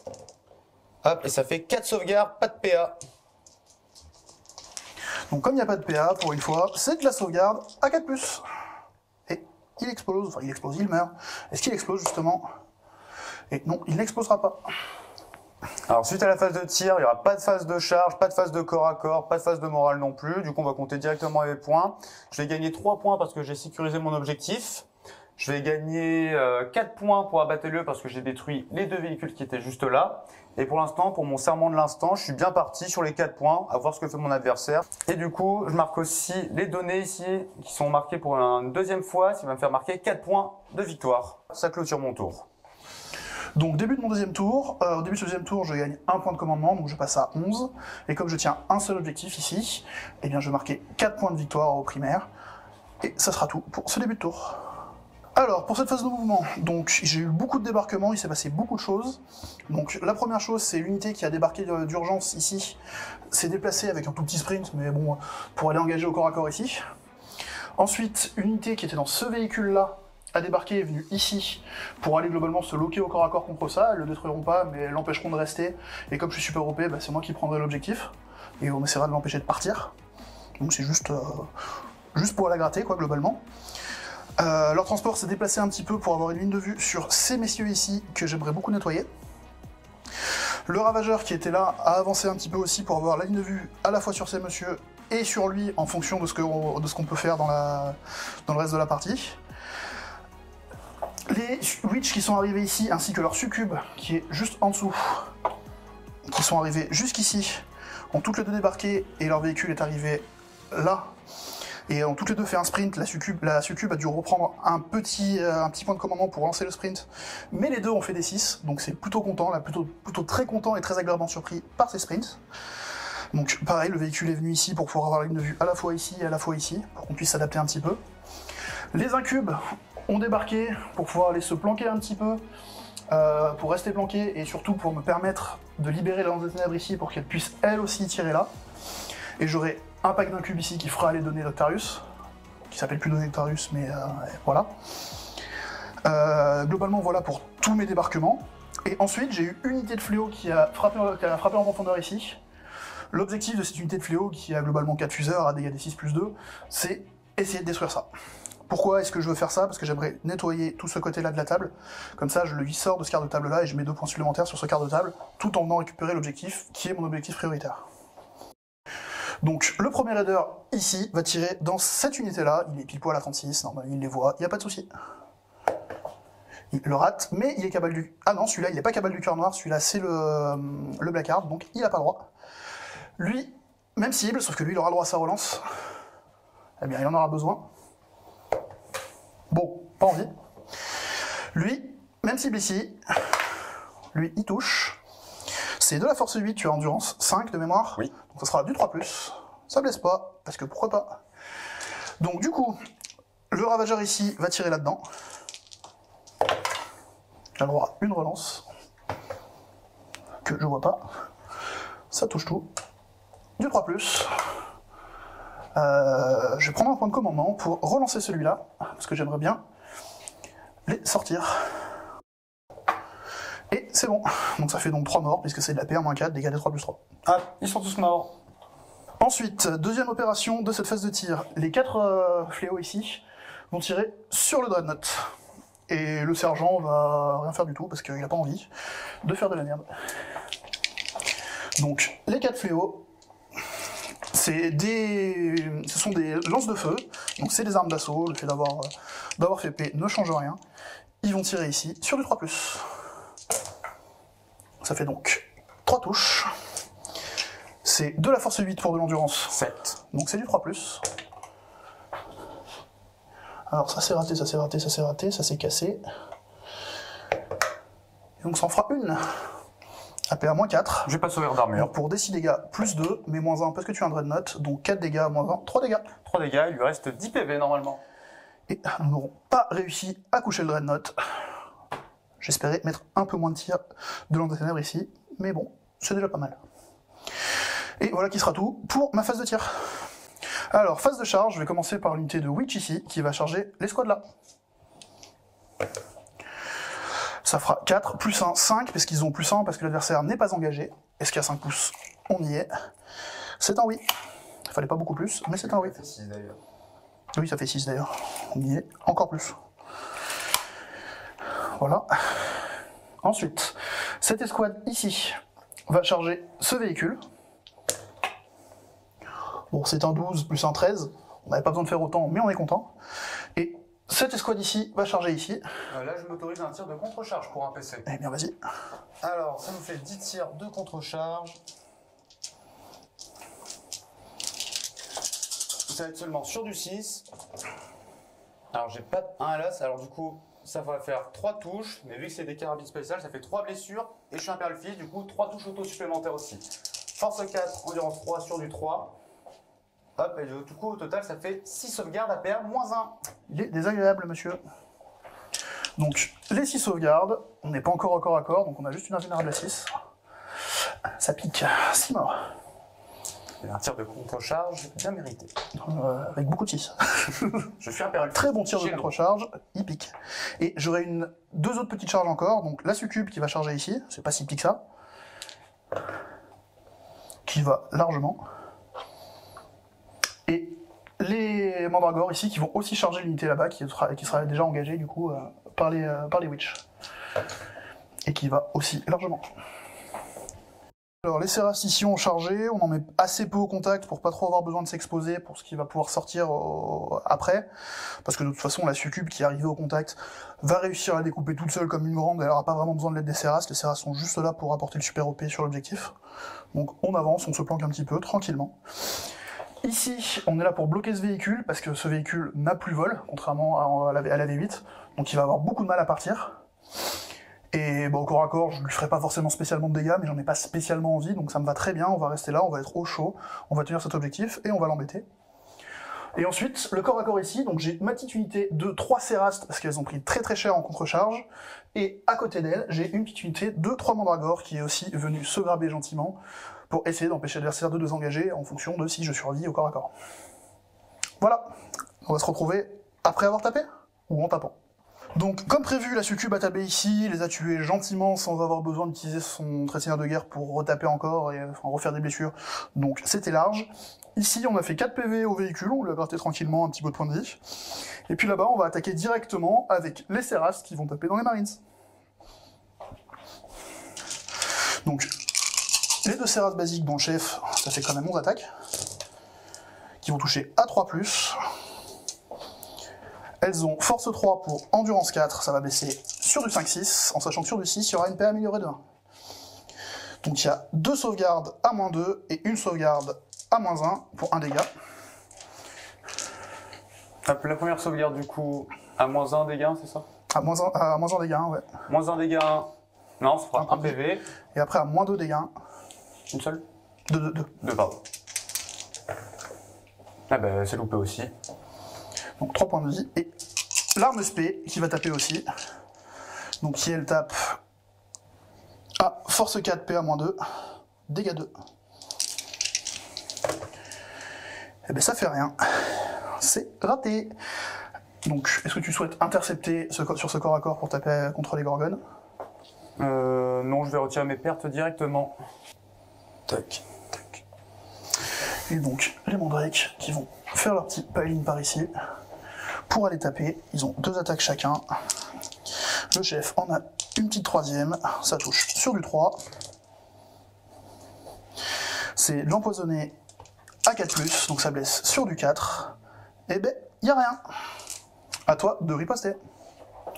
Hop, et ça fait 4 sauvegardes, pas de PA. Donc comme il n'y a pas de PA, pour une fois, c'est de la sauvegarde à 4+. Et il explose, enfin il explose, il meurt. Est-ce qu'il explose justement? Et non, il n'explosera pas. Alors suite à la phase de tir, il n'y aura pas de phase de charge, pas de phase de corps à corps, pas de phase de morale non plus. Du coup, on va compter directement les points. Je vais gagner 3 points parce que j'ai sécurisé mon objectif. Je vais gagner euh, 4 points pour abattre le parce que j'ai détruit les deux véhicules qui étaient juste là. Et pour l'instant, pour mon serment de l'instant, je suis bien parti sur les 4 points, à voir ce que fait mon adversaire. Et du coup, je marque aussi les données ici qui sont marquées pour une deuxième fois, ce qui va me faire marquer 4 points de victoire. Ça clôture mon tour. Donc début de mon deuxième tour, euh, au début de ce deuxième tour, je gagne un point de commandement, donc je passe à 11. Et comme je tiens un seul objectif ici, eh bien je vais marquer 4 points de victoire au primaire. Et ça sera tout pour ce début de tour. Alors, pour cette phase de mouvement, donc j'ai eu beaucoup de débarquements, il s'est passé beaucoup de choses. Donc la première chose, c'est l'unité qui a débarqué de- d'urgence ici, s'est déplacée avec un tout petit sprint, mais bon, pour aller engager au corps à corps ici. Ensuite, une unité qui était dans ce véhicule-là a débarqué, est venue ici pour aller globalement se loquer au corps à corps contre ça. Elles le détruiront pas, mais elles l'empêcheront de rester. Et comme je suis super OP, bah, c'est moi qui prendrai l'objectif. Et on essaiera de l'empêcher de partir. Donc c'est juste euh, juste pour la gratter, quoi, globalement. Euh, leur transport s'est déplacé un petit peu pour avoir une ligne de vue sur ces messieurs ici que j'aimerais beaucoup nettoyer. Le ravageur qui était là a avancé un petit peu aussi pour avoir la ligne de vue à la fois sur ces messieurs et sur lui en fonction de ce qu'on peut faire dans, le reste de la partie. Les Witch qui sont arrivés ici, ainsi que leur succube qui est juste en dessous, qui sont arrivés jusqu'ici, ont toutes les deux débarqué et leur véhicule est arrivé là. Et ont toutes les deux fait un sprint. La succube, a dû reprendre un petit, euh, un petit point de commandement pour lancer le sprint. Mais les deux ont fait des 6, donc c'est plutôt content, plutôt, plutôt très content et très agréablement surpris par ces sprints. Donc pareil, le véhicule est venu ici pour pouvoir avoir de vue à la fois ici et à la fois ici, pour qu'on puisse s'adapter un petit peu. Les incubes ont débarqué pour pouvoir aller se planquer un petit peu, euh, pour rester planqués et surtout pour me permettre de libérer la lance des ténèbres ici pour qu'elle puisse elle aussi tirer là. Et j'aurai un pack d'incubes ici qui fera aller donner Noctarius, qui s'appelle plus donner Noctarius, mais euh, voilà. Euh, globalement, voilà pour tous mes débarquements. Et ensuite, j'ai eu une unité de fléau qui a frappé, qui a frappé en profondeur ici. L'objectif de cette unité de fléau, qui a globalement 4 fuseurs à dégâts des 6 plus 2, c'est essayer de détruire ça. Pourquoi est-ce que je veux faire ça? Parce que j'aimerais nettoyer tout ce côté-là de la table. Comme ça, je le sors de ce quart de table-là et je mets deux points supplémentaires sur ce quart de table, tout en venant récupérer l'objectif qui est mon objectif prioritaire. Donc, le premier raider, ici, va tirer dans cette unité-là. Il est pile poil à 36, normalement, il les voit, il n'y a pas de souci. Il le rate, mais il est cabal du... Ah non, celui-là, il n'est pas cabal du cœur noir, celui-là, c'est le, le Blackheart, donc il n'a pas droit. Lui, même cible, sauf que lui, il aura droit à sa relance. Eh bien, il en aura besoin. Bon, pas envie. Lui, même cible ici. Lui, il touche. C'est de la force 8, tu as endurance 5 de mémoire. Oui. Donc ça sera du 3+. Ça blesse pas, parce que pourquoi pas. Donc du coup, le ravageur ici va tirer là-dedans. J'ai le droit à une relance. Que je vois pas. Ça touche tout. Du 3+. Euh, je vais prendre un point de commandement pour relancer celui-là, parce que j'aimerais bien les sortir. Et c'est bon. Donc ça fait donc 3 morts, puisque c'est de la PR-4, dégâts des 3 plus 3. Ah, ils sont tous morts. Ensuite, deuxième opération de cette phase de tir. Les 4 fléaux ici vont tirer sur le Dreadnought. Et le sergent va rien faire du tout, parce qu'il n'a pas envie de faire de la merde. Donc, les 4 fléaux, c'est des, ce sont des lances de feu, donc c'est des armes d'assaut. Le fait d'avoir euh, d'avoir fait P ne change rien. Ils vont tirer ici sur du 3+. Ça fait donc 3 touches. C'est de la force 8 pour de l'endurance, 7. donc c'est du 3+. Alors ça s'est raté, ça s'est raté, ça s'est raté, ça s'est cassé. Et donc ça en fera une. AP à moins 4. Je vais pas sauver d'armure. Pour des 6 dégâts, plus 2, mais moins 1 parce que tu as un Dreadnought, donc 4 dégâts, moins 1, 3 dégâts. 3 dégâts, il lui reste 10 PV normalement. Et nous n'aurons pas réussi à coucher le Dreadnought. J'espérais mettre un peu moins de tir de l'onde ténèbres ici, mais bon, c'est déjà pas mal. Et voilà qui sera tout pour ma phase de tir. Alors, phase de charge, je vais commencer par l'unité de Witch ici, qui va charger l'escouade là. Ça fera 4, plus 1, 5, parce qu'ils ont plus 1, parce que l'adversaire n'est pas engagé. Est-ce qu'il y a 5 pouces? On y est. C'est un oui. Il fallait pas beaucoup plus, mais c'est un oui. 6 d'ailleurs. Oui, ça fait 6 d'ailleurs. On y est. Encore plus. Voilà. Ensuite, cette escouade ici va charger ce véhicule. Bon, c'est un 12 plus un 13. On n'avait pas besoin de faire autant, mais on est content. Et cette escouade ici va charger ici. Euh, là, je m'autorise un tir de contre-charge pour un PC. Eh bien, vas-y. Alors, ça nous fait 10 tirs de contre-charge. Ça va être seulement sur du 6. Alors, j'ai pas de 1 à l'as, alors du coup, ça va faire 3 touches, mais vu que c'est des carabines spéciales, ça fait 3 blessures, et je suis un fils, du coup, 3 touches auto supplémentaires aussi. Force 4, endurance 3 sur du 3. Hop, et du coup, au total, ça fait 6 sauvegardes à perdre, moins 1. Il est désagréable, monsieur. Donc, les 6 sauvegardes. On n'est pas encore au corps à corps, donc on a juste une invulnérable à 6. Ça pique. 6 morts. Un tir de contre-charge bien mérité. Euh, avec beaucoup de 6. Je suis un perle Très bon tir de contre-charge, il pique. Et j'aurai une deux autres petites charges encore, donc la succube qui va charger ici, c'est pas si pique ça, qui va largement. Et les mandragores ici qui vont aussi charger l'unité là-bas, qui, sera- qui sera déjà engagée du coup euh, par, les, euh, par les witch. Et qui va aussi largement. Alors les ici ont chargé, on en met assez peu au contact pour pas trop avoir besoin de s'exposer pour ce qui va pouvoir sortir euh, après, parce que de toute façon la succube qui est arrivée au contact va réussir à découper toute seule comme une grande, elle aura pas vraiment besoin de l'aide des Serras, les Serras sont juste là pour apporter le super OP sur l'objectif. Donc on avance, on se planque un petit peu, tranquillement. Ici, on est là pour bloquer ce véhicule, parce que ce véhicule n'a plus vol, contrairement à la V8, donc il va avoir beaucoup de mal à partir. Et bon, au corps à corps, je ne lui ferai pas forcément spécialement de dégâts, mais j'en ai pas spécialement envie, donc ça me va très bien, on va rester là, on va être au chaud, on va tenir cet objectif, et on va l'embêter. Et ensuite, le corps à corps ici, donc j'ai ma petite unité de 3 Cérastes, parce qu'elles ont pris très très cher en contre-charge, et à côté d'elle, j'ai une petite unité de 3 Mandragores, qui est aussi venue se graber gentiment, pour essayer d'empêcher l'adversaire de désengager, en fonction de si je survis au corps à corps. Voilà, on va se retrouver après avoir tapé, ou en tapant. Donc, comme prévu, la succube a tapé ici, les a tués gentiment sans avoir besoin d'utiliser son trait de guerre pour retaper encore et refaire des blessures. Donc, c'était large. Ici, on a fait 4 PV au véhicule, on lui a gratté tranquillement un petit peu de point de vie. Et puis là-bas, on va attaquer directement avec les Serras qui vont taper dans les Marines. Donc, les deux Serras basiques, le chef, ça fait quand même 11 attaques, qui vont toucher à 3+. Elles ont force 3 pour endurance 4, ça va baisser sur du 5-6, en sachant que sur du 6, il y aura une PA améliorée de 1. Donc il y a deux sauvegardes à moins 2 et une sauvegarde à moins 1 pour un dégât. La première sauvegarde du coup à moins 1 dégâts, c'est ça? À moins 1, à moins 1 dégâts, ouais. Moins 1 dégâts. Non, ça fera Un 1 PV. Et après à moins 2 dégâts, Une seule? 2, 2, 2. Deux, pardon. Ah bah c'est loupé aussi. Donc 3 points de vie. Et l'arme spé qui va taper aussi. Donc si elle tape à force 4, PA moins 2, dégâts 2. Et ben ça fait rien. C'est raté. Donc est-ce que tu souhaites intercepter ce sur ce corps à corps pour taper contre les gorgones? Euh, non, je vais retirer mes pertes directement. Tac, tac. Et donc les mandrakes qui vont faire leur petit piling par ici pour aller taper. Ils ont deux attaques chacun. Le chef en a une petite troisième. Ça touche sur du 3. C'est l'empoisonné à 4+, donc ça blesse sur du 4. Et ben, y a rien. À toi de riposter.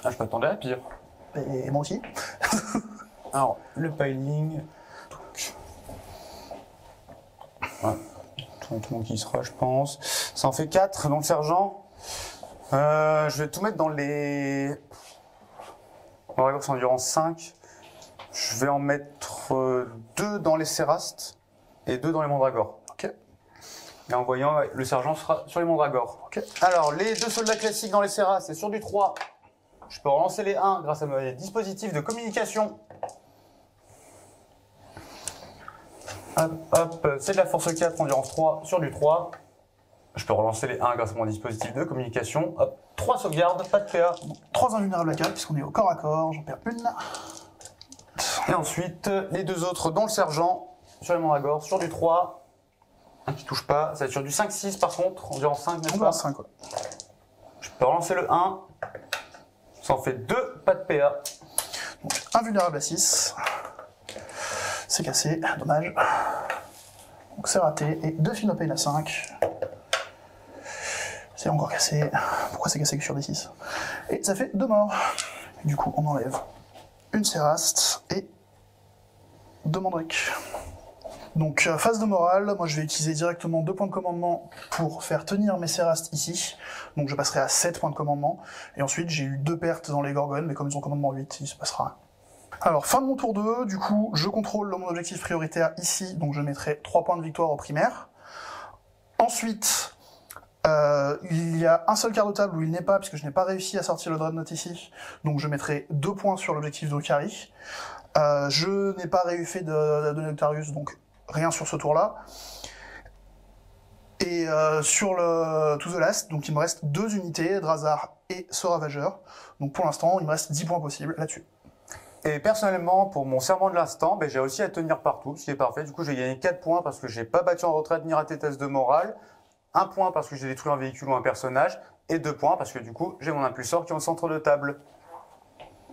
Ah, je m'attendais à pire. Et moi aussi. Alors, le piling. Donc. Ouais. Tout le monde qui sera, je pense. Ça en fait 4 dans le sergent. Euh, je vais tout mettre dans les. On va c'est endurance 5. Je vais en mettre 2 dans les Sérastes et 2 dans les Mandragores. Ok. Et en voyant, le sergent sera sur les Mandragores. Ok. Alors, les deux soldats classiques dans les Serras, c'est sur du 3. Je peux relancer les 1 grâce à mes dispositifs de communication. Hop, hop, c'est de la force 4, endurance 3 sur du 3. Je peux relancer les 1 grâce à mon dispositif de communication. Hop, 3 sauvegardes, pas de PA. 3 invulnérables à 4, puisqu'on est au corps à corps. J'en perds une. Et ensuite, les deux autres, dont le sergent, sur les mandragores, sur du 3. Un qui touche pas, ça va être sur du 5-6 par contre, 5, n'est-ce On pas va à 5, quoi. Je peux relancer le 1. Ça en fait 2, pas de PA. Donc, invulnérable à 6. C'est cassé, dommage. Donc c'est raté. Et deux Finopane à 5. C'est encore cassé. Pourquoi c'est cassé que sur des 6 Et ça fait deux morts. Du coup, on enlève une Séraste et deux Mandriques. Donc, euh, phase de morale, moi je vais utiliser directement deux points de commandement pour faire tenir mes Sérastes ici. Donc je passerai à 7 points de commandement. Et ensuite, j'ai eu deux pertes dans les Gorgones, mais comme ils ont commandement 8, il se passera rien. Alors, fin de mon tour 2, du coup, je contrôle mon objectif prioritaire ici, donc je mettrai 3 points de victoire au primaire. Ensuite, euh, il y a un seul quart de table où il n'est pas, puisque je n'ai pas réussi à sortir le Dreadnought ici, donc je mettrai 2 points sur l'objectif d'Okari. Euh, je n'ai pas réussi de, de Nectarius, donc rien sur ce tour-là. Et euh, sur le To The Last, donc il me reste deux unités, Drazar et ce. Donc pour l'instant, il me reste 10 points possibles là-dessus. Et personnellement, pour mon serment de l'instant, ben, j'ai réussi à tenir partout, ce qui est parfait. Du coup, j'ai gagné 4 points parce que j'ai pas battu en retraite ni raté test de morale. Un point parce que j'ai détruit un véhicule ou un personnage, et deux points parce que du coup, j'ai mon impulsor qui est au centre de table.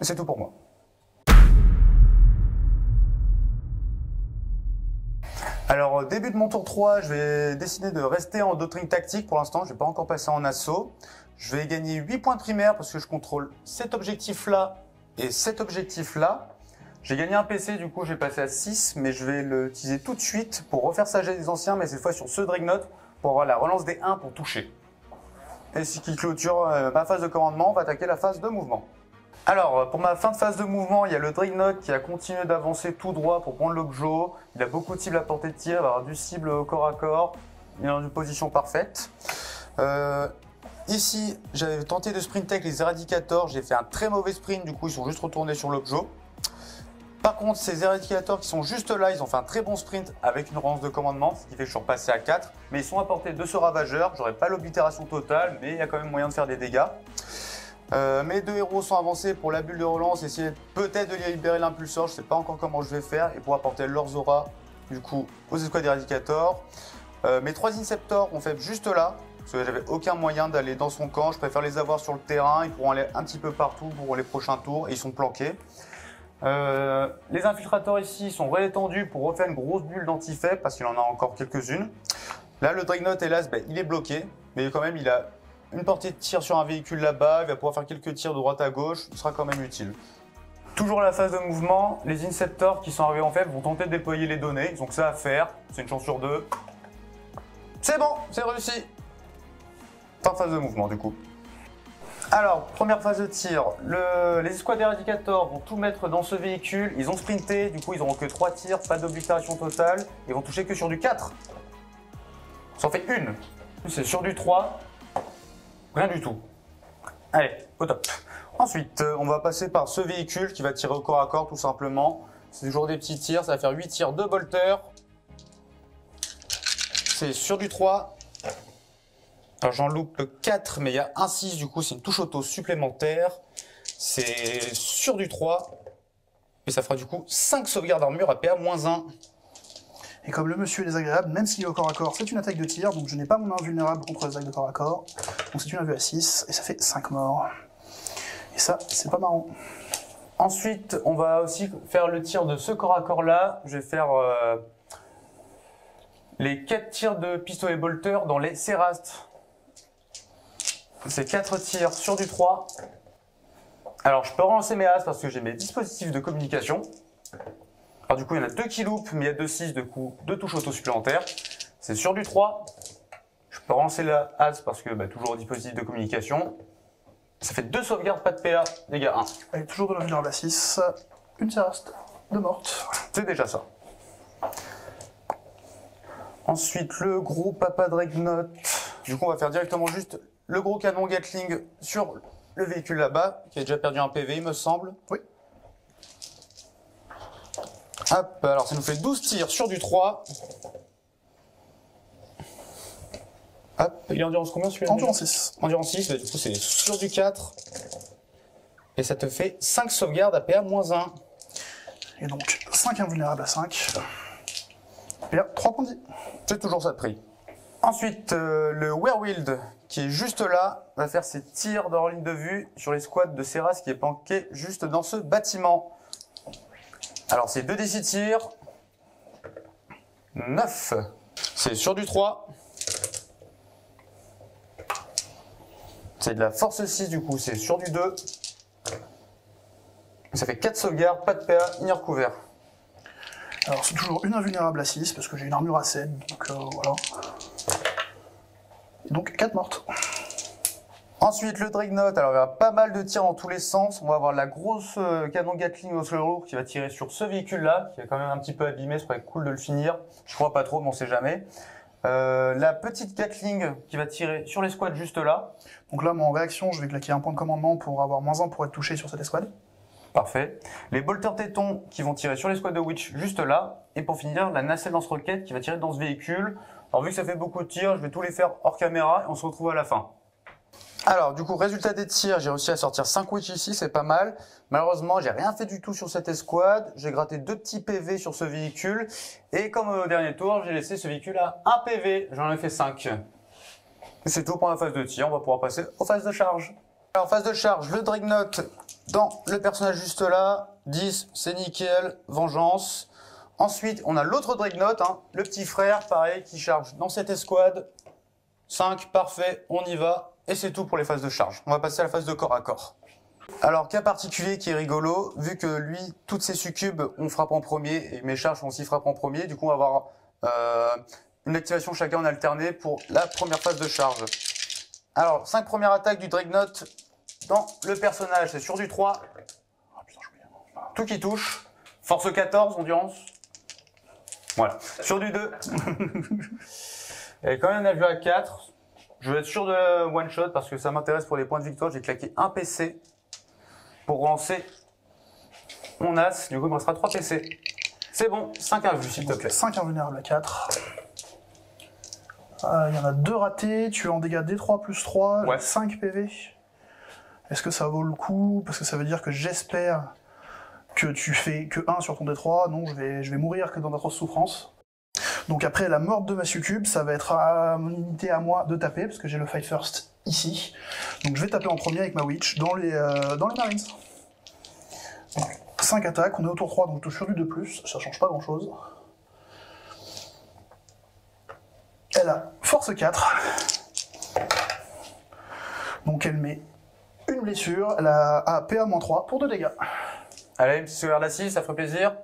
C'est tout pour moi. Alors, début de mon tour 3, je vais décider de rester en doctrine tactique pour l'instant. Je vais pas encore passer en assaut. Je vais gagner 8 points de primaire parce que je contrôle cet objectif-là et cet objectif-là. J'ai gagné un PC, du coup, je vais passer à 6, mais je vais l'utiliser tout de suite pour refaire Sagesse des Anciens, mais cette fois sur ce Dreadnought, pour la relance des 1 pour toucher. Et ce qui clôture euh, ma phase de commandement, on va attaquer la phase de mouvement. Alors, euh, pour ma fin de phase de mouvement, il y a le Dreadnought qui a continué d'avancer tout droit pour prendre l'objet. Il a beaucoup de cibles à portée de tir, il va avoir du cible corps à corps. Il est dans une position parfaite. Euh, ici, j'avais tenté de sprinter avec les éradicators. J'ai fait un très mauvais sprint, du coup, ils sont juste retournés sur l'objet. Par contre, ces éradicators qui sont juste là, ils ont fait un très bon sprint avec une relance de commandement, ce qui fait que je suis repassé à 4. Mais ils sont à portée de ce ravageur. J'aurais pas l'oblitération totale, mais il y a quand même moyen de faire des dégâts. Euh, mes deux héros sont avancés pour la bulle de relance, essayer peut-être de libérer l'impulsor, je sais pas encore comment je vais faire, et pour apporter leurs auras, du coup, aux escouades d'éradicators. Euh, mes trois Inceptors ont fait juste là, parce que j'avais aucun moyen d'aller dans son camp, je préfère les avoir sur le terrain, ils pourront aller un petit peu partout pour les prochains tours, et ils sont planqués. Euh, les infiltrateurs ici sont réétendus pour refaire une grosse bulle d'antifait parce qu'il en a encore quelques-unes. Là, le Dreadnought, hélas, ben, il est bloqué, mais quand même, il a une portée de tir sur un véhicule là-bas, il va pouvoir faire quelques tirs de droite à gauche, ce sera quand même utile. Toujours la phase de mouvement, les Inceptors qui sont arrivés en fait vont tenter de déployer les données, ils ont que ça à faire, c'est une chance sur deux. C'est bon, c'est réussi Fin phase de mouvement du coup. Alors, première phase de tir, les escouades éradicators vont tout mettre dans ce véhicule, ils ont sprinté, du coup ils n'auront que 3 tirs, pas d'oblitération totale, ils vont toucher que sur du 4. Ça en fait une. C'est sur du 3, rien du tout. Allez, au top. Ensuite, euh, on va passer par ce véhicule qui va tirer au corps à corps tout simplement. C'est toujours des petits tirs, ça va faire 8 tirs de bolter. C'est sur du 3, alors j'en loupe 4, mais il y a un 6, du coup c'est une touche auto supplémentaire. C'est sur du 3. Et ça fera du coup 5 sauvegardes d'armure à PA-1. Et comme le monsieur est désagréable, même s'il est au corps à corps, c'est une attaque de tir, donc je n'ai pas mon invulnérable contre les attaques de corps à corps. Donc c'est une invue à 6, et ça fait 5 morts. Et ça, c'est pas marrant. Ensuite, on va aussi faire le tir de ce corps à corps là. Je vais faire euh, les 4 tirs de pistolet bolter dans les Serastes. C'est 4 tirs sur du 3. Alors je peux relancer mes as parce que j'ai mes dispositifs de communication. Alors du coup il y en a 2 qui loupent, mais il y a 2 6 de coup 2 touches auto supplémentaires. C'est sur du 3. Je peux relancer la as parce que bah, toujours au dispositif de communication. Ça fait 2 sauvegardes, pas de PA, dégâts 1. Allez, toujours de l'invulnérable à 6. Une Seraste, deux mortes. C'est déjà ça. Ensuite, le gros Papa Dreadnought. Du coup, on va faire directement juste le gros canon Gatling sur le véhicule là-bas, qui a déjà perdu un PV, il me semble. Oui. Hop, alors ça nous fait 12 tirs sur du 3. Hop, il est endurance combien celui-là Endurance 6. Endurance 6, bah, du coup c'est sur du 4. Et ça te fait 5 sauvegardes à PA-1. Et donc 5 invulnérables à 5. Et là, 3 points. C'est toujours ça de prix. Ensuite, euh, le Werewolf qui est juste là, va faire ses tirs dans ligne de vue sur les squads de Serras qui est planqué juste dans ce bâtiment. Alors c'est 2 d tirs. 9. C'est sur du 3. C'est de la force 6 du coup, c'est sur du 2. Ça fait 4 sauvegardes, pas de PA, ni recouvert. Alors c'est toujours une invulnérable à 6 parce que j'ai une armure à 7, donc euh, voilà. Donc 4 mortes. Ensuite, le Dreadnought. Alors, il y aura pas mal de tirs dans tous les sens. On va avoir la grosse euh, canon Gatling au lourd qui va tirer sur ce véhicule-là, qui est quand même un petit peu abîmé. Ce serait cool de le finir. Je crois pas trop, mais on sait jamais. Euh, la petite Gatling qui va tirer sur l'escouade juste là. Donc là, moi, en réaction, je vais claquer un point de commandement pour avoir moins 1 pour être touché sur cette escouade. Parfait. Les bolters tétons qui vont tirer sur l'escouade de Witch juste là. Et pour finir, la nacelle lance-roquette qui va tirer dans ce véhicule. Alors vu que ça fait beaucoup de tirs, je vais tous les faire hors caméra et on se retrouve à la fin. Alors du coup, résultat des tirs, j'ai réussi à sortir 5 witch ici, c'est pas mal. Malheureusement, j'ai rien fait du tout sur cette escouade. J'ai gratté deux petits PV sur ce véhicule. Et comme au dernier tour, j'ai laissé ce véhicule à 1 PV. J'en ai fait 5. Et c'est tout pour la phase de tir, on va pouvoir passer aux phases de charge. Alors phase de charge, le Dreadnought dans le personnage juste là, 10, c'est nickel, vengeance. Ensuite, on a l'autre Dreadnought, hein, le petit frère, pareil, qui charge dans cette escouade. 5, parfait, on y va. Et c'est tout pour les phases de charge. On va passer à la phase de corps à corps. Alors, cas particulier qui est rigolo, vu que lui, toutes ses succubes, on frappe en premier, et mes charges, on aussi frappe en premier, du coup, on va avoir euh, une activation chacun en alterné pour la première phase de charge. Alors, 5 premières attaques du Dreadnought dans le personnage, c'est sur du 3. Tout qui touche. Force 14, endurance. Voilà. Sur du 2. Et quand on a vu à 4, je vais être sûr de one shot parce que ça m'intéresse pour les points de victoire. J'ai claqué un PC pour relancer mon as. Du coup, il me restera 3 PC. C'est bon, 5 invus, s'il te plaît. 5 invulnérables à 4. Ah, Il y en a 2 ratés, tu es en dégâts D3 plus 3, Ouais. 5 PV. Est-ce que ça vaut le coup? Parce que ça veut dire que j'espère que tu fais que 1 sur ton D3. Non, je vais, je vais mourir que dans d'atroces souffrances. Donc après la mort de ma succube, ça va être à mon unité à moi de taper, parce que j'ai le fight first ici. Donc je vais taper en premier avec ma witch dans les, euh, marines. 5 attaques, on est au tour 3, donc je sur du 2+, ça change pas grand chose. Elle a force 4. Donc elle met une blessure, elle a à PA-3 pour 2 dégâts. Allez, sauvegarde à 6, ça ferait plaisir.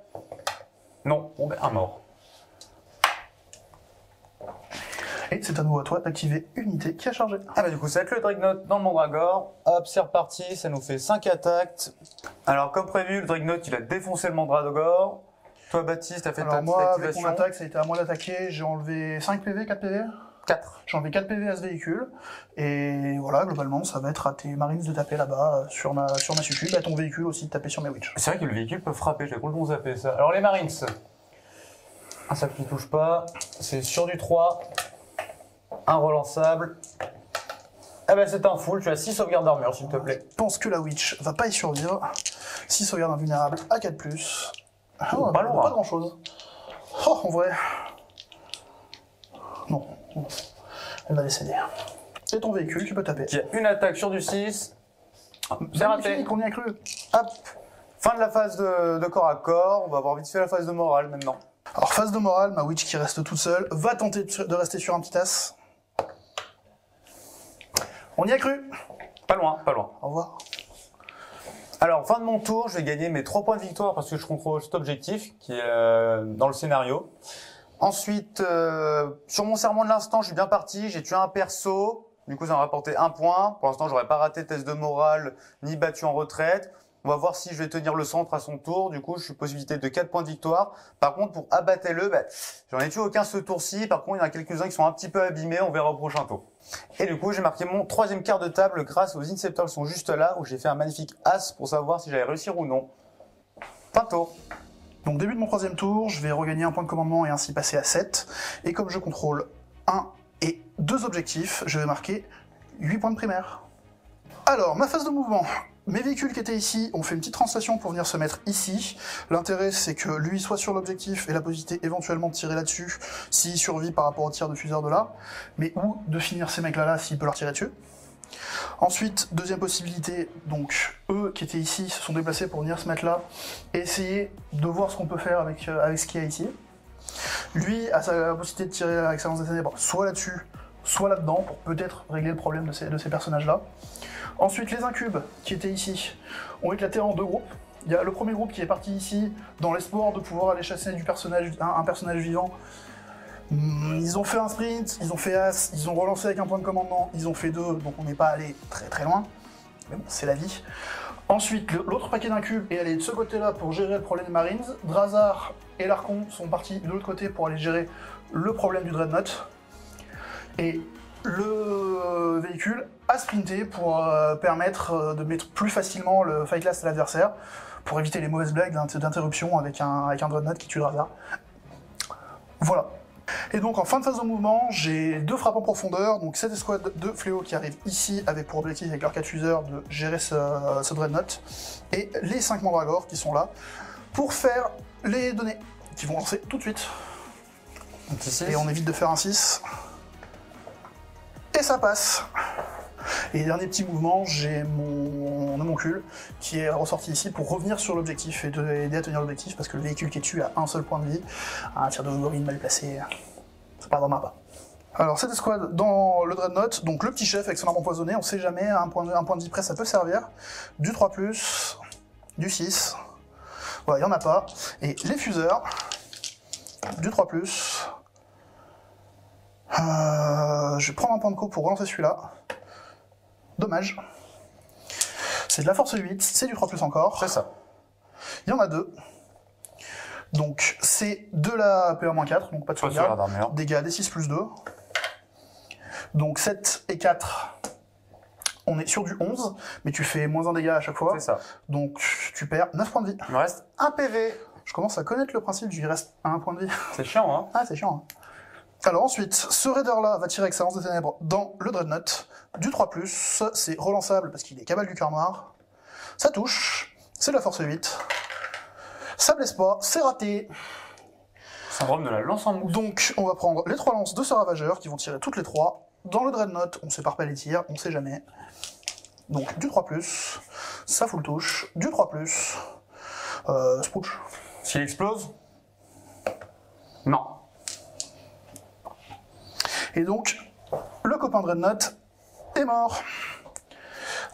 Non, bon ben, un mort. Et c'est à nouveau à toi d'activer unité qui a chargé. Ah bah du coup, ça va être le Dreadnought dans le Mandragore. Hop, c'est reparti, ça nous fait 5 attaques. Alors comme prévu, le Dreadnought, il a défoncé le Mandragore. Toi, Baptiste, t'as fait ta Alors petite moi, avec mon attaque, ça a été à moi d'attaquer, j'ai enlevé 5 PV, 4 PV 4. J'ai enlevé 4 PV à ce véhicule, et voilà, globalement, ça va être à tes marines de taper là-bas, euh, sur ma, sur ma succube, à ton véhicule aussi de taper sur mes witch. C'est vrai que le véhicule peut frapper, j'ai complètement zappé ça. Alors les Marines. Un sac qui touche pas. C'est sur du 3. Un relançable. Ah bah c'est un full, tu as 6 sauvegardes d'armure s'il te plaît. Je pense que la witch va pas y survivre. 6 sauvegardes invulnérables à 4+. Ah, Oh, pas, pas grand chose. Oh, en vrai. Elle va décéder. Et ton véhicule, tu peux taper. Qui a une attaque sur du 6. C'est raté. Y a cru? Hop. Fin de la phase de, de corps à corps. On va avoir vite fait la phase de morale maintenant. Alors, phase de morale, ma witch qui reste toute seule va tenter de de rester sur un petit as. On y a cru? Pas loin, pas loin. Au revoir. Alors, fin de mon tour, je vais gagner mes 3 points de victoire parce que je contrôle cet objectif qui est euh, dans le scénario. Ensuite, euh, sur mon serment de l'instant, je suis bien parti. J'ai tué un perso. Du coup, ça m'a rapporté un point. Pour l'instant, j'aurais pas raté test de morale ni battu en retraite. On va voir si je vais tenir le centre à son tour. Du coup, je suis possibilité de 4 points de victoire. Par contre, pour abattre le, bah, j'en ai tué aucun ce tour-ci. Par contre, il y en a quelques-uns qui sont un petit peu abîmés. On verra au prochain tour. Et du coup, j'ai marqué mon troisième quart de table grâce aux Inceptors qui sont juste là, où j'ai fait un magnifique As pour savoir si j'allais réussir ou non. Fin tour. Donc, début de mon troisième tour, je vais regagner un point de commandement et ainsi passer à 7. Et comme je contrôle un et deux objectifs, je vais marquer 8 points de primaire. Alors, ma phase de mouvement. Mes véhicules qui étaient ici ont fait une petite translation pour venir se mettre ici. L'intérêt, c'est que lui soit sur l'objectif et la possibilité éventuellement de tirer là-dessus s'il survit par rapport au tir de fuseur de là, mais ou de finir ces mecs-là là s'il peut leur tirer dessus? Ensuite, deuxième possibilité, donc eux qui étaient ici se sont déplacés pour venir se mettre là et essayer de voir ce qu'on peut faire avec, euh, avec ce qu'il y a ici. Lui a sa possibilité de tirer avec sa lance des ténèbres soit là-dessus, soit là-dedans pour peut-être régler le problème de ces, personnages-là. Ensuite, les incubes qui étaient ici ont éclaté en deux groupes. Il y a le premier groupe qui est parti ici dans l'espoir de pouvoir aller chasser un personnage vivant. Ils ont fait un sprint, ils ont fait as, ils ont relancé avec un point de commandement, ils ont fait deux, donc on n'est pas allé très très loin. Mais bon, c'est la vie. Ensuite, l'autre paquet d'incubes est allé de ce côté-là pour gérer le problème des Marines. Drazar et l'Archon sont partis de l'autre côté pour aller gérer le problème du Dreadnought. Et le véhicule a sprinté pour euh, permettre euh, de mettre plus facilement le fight last à l'adversaire, pour éviter les mauvaises blagues d'int- d'interruption avec un, avec un Dreadnought qui tue Drazar. Voilà. Et donc en fin de phase de mouvement, j'ai deux frappes en profondeur, donc cette escouade de fléaux qui arrive ici avec pour objectif avec leur 4 fuseurs de gérer ce, ce dreadnought, et les 5 mandragores qui sont là pour faire les données, qui vont lancer tout de suite. Et on évite de faire un 6. Et Et ça passe. Et dernier petit mouvement, j'ai mon homoncule qui est ressorti ici pour revenir sur l'objectif et de- aider à tenir l'objectif parce que le véhicule qui est tué a un seul point de vie. Un tir de gorille mal placé, ça pardonnera pas. Alors cette escouade dans le Dreadnought, donc le petit chef avec son arme empoisonnée, on sait jamais, un point, de- vie près ça peut servir. Du 3+, du 6, voilà, il n'y en a pas. Et les fuseurs, du 3+, euh, je vais prendre un point de co pour relancer celui-là. Dommage. C'est de la force 8, c'est du 3 plus encore. C'est ça. Il y en a deux. Donc c'est de la PA-4, donc pas de sauvegarde. Dégâts D6 plus 2. Donc 7 et 4, on est sur du 11, mais tu fais moins un dégât à chaque fois. C'est ça. Donc tu perds 9 points de vie. Il me reste un PV. Je commence à connaître le principe il reste un point de vie. C'est chiant, hein Ah, c'est chiant. hein. Alors ensuite, ce raider-là va tirer avec sa lance de ténèbres dans le Dreadnought. Du 3+, c'est relançable parce qu'il est cabale du cœur noir. Ça touche, c'est de la force 8. Ça blesse pas, c'est raté. Syndrome de la lance en mousse. Donc on va prendre les trois lances de ce ravageur qui vont tirer toutes les trois. Dans le Dreadnought, on sépare pas les tirs, on sait jamais. Donc du 3+, ça full touche. Du 3+, euh, Sprouch. S'il explose? Non. Et donc, le copain Dreadnought est mort.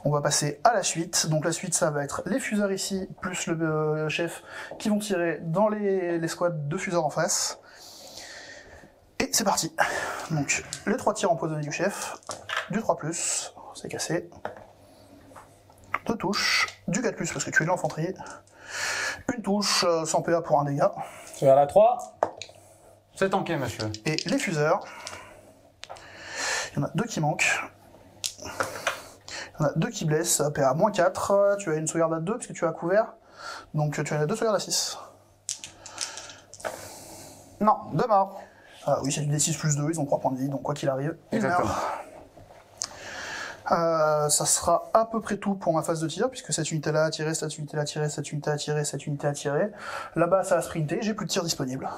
On va passer à la suite. Donc la suite, ça va être les fuseurs ici, plus le euh, chef, qui vont tirer dans les, les squads de fuseurs en face. Et c'est parti. Donc, les trois tirs empoisonnés du chef, du 3+, c'est cassé. Deux touches, du 4+, parce que tu es de l'infanterie. Une touche, euh, sans PA pour un dégât. Vers la 3. C'est tanké, monsieur. Et les fuseurs, il y en a deux qui manquent. Il y en a deux qui blessent, PA moins 4, tu as une sauvegarde à 2 parce que tu as couvert. Donc tu as deux sauvegardes à 6. Non, deux morts. Ah oui, c'est du D6 plus 2, ils ont 3 points de vie, donc quoi qu'il arrive, ils Exactement. meurent. Euh, ça sera à peu près tout pour ma phase de tir, puisque cette unité-là a tiré, cette unité-là a tiré, cette unité a tiré, cette unité a tiré. Là-bas, ça a sprinté, j'ai plus de tir disponible.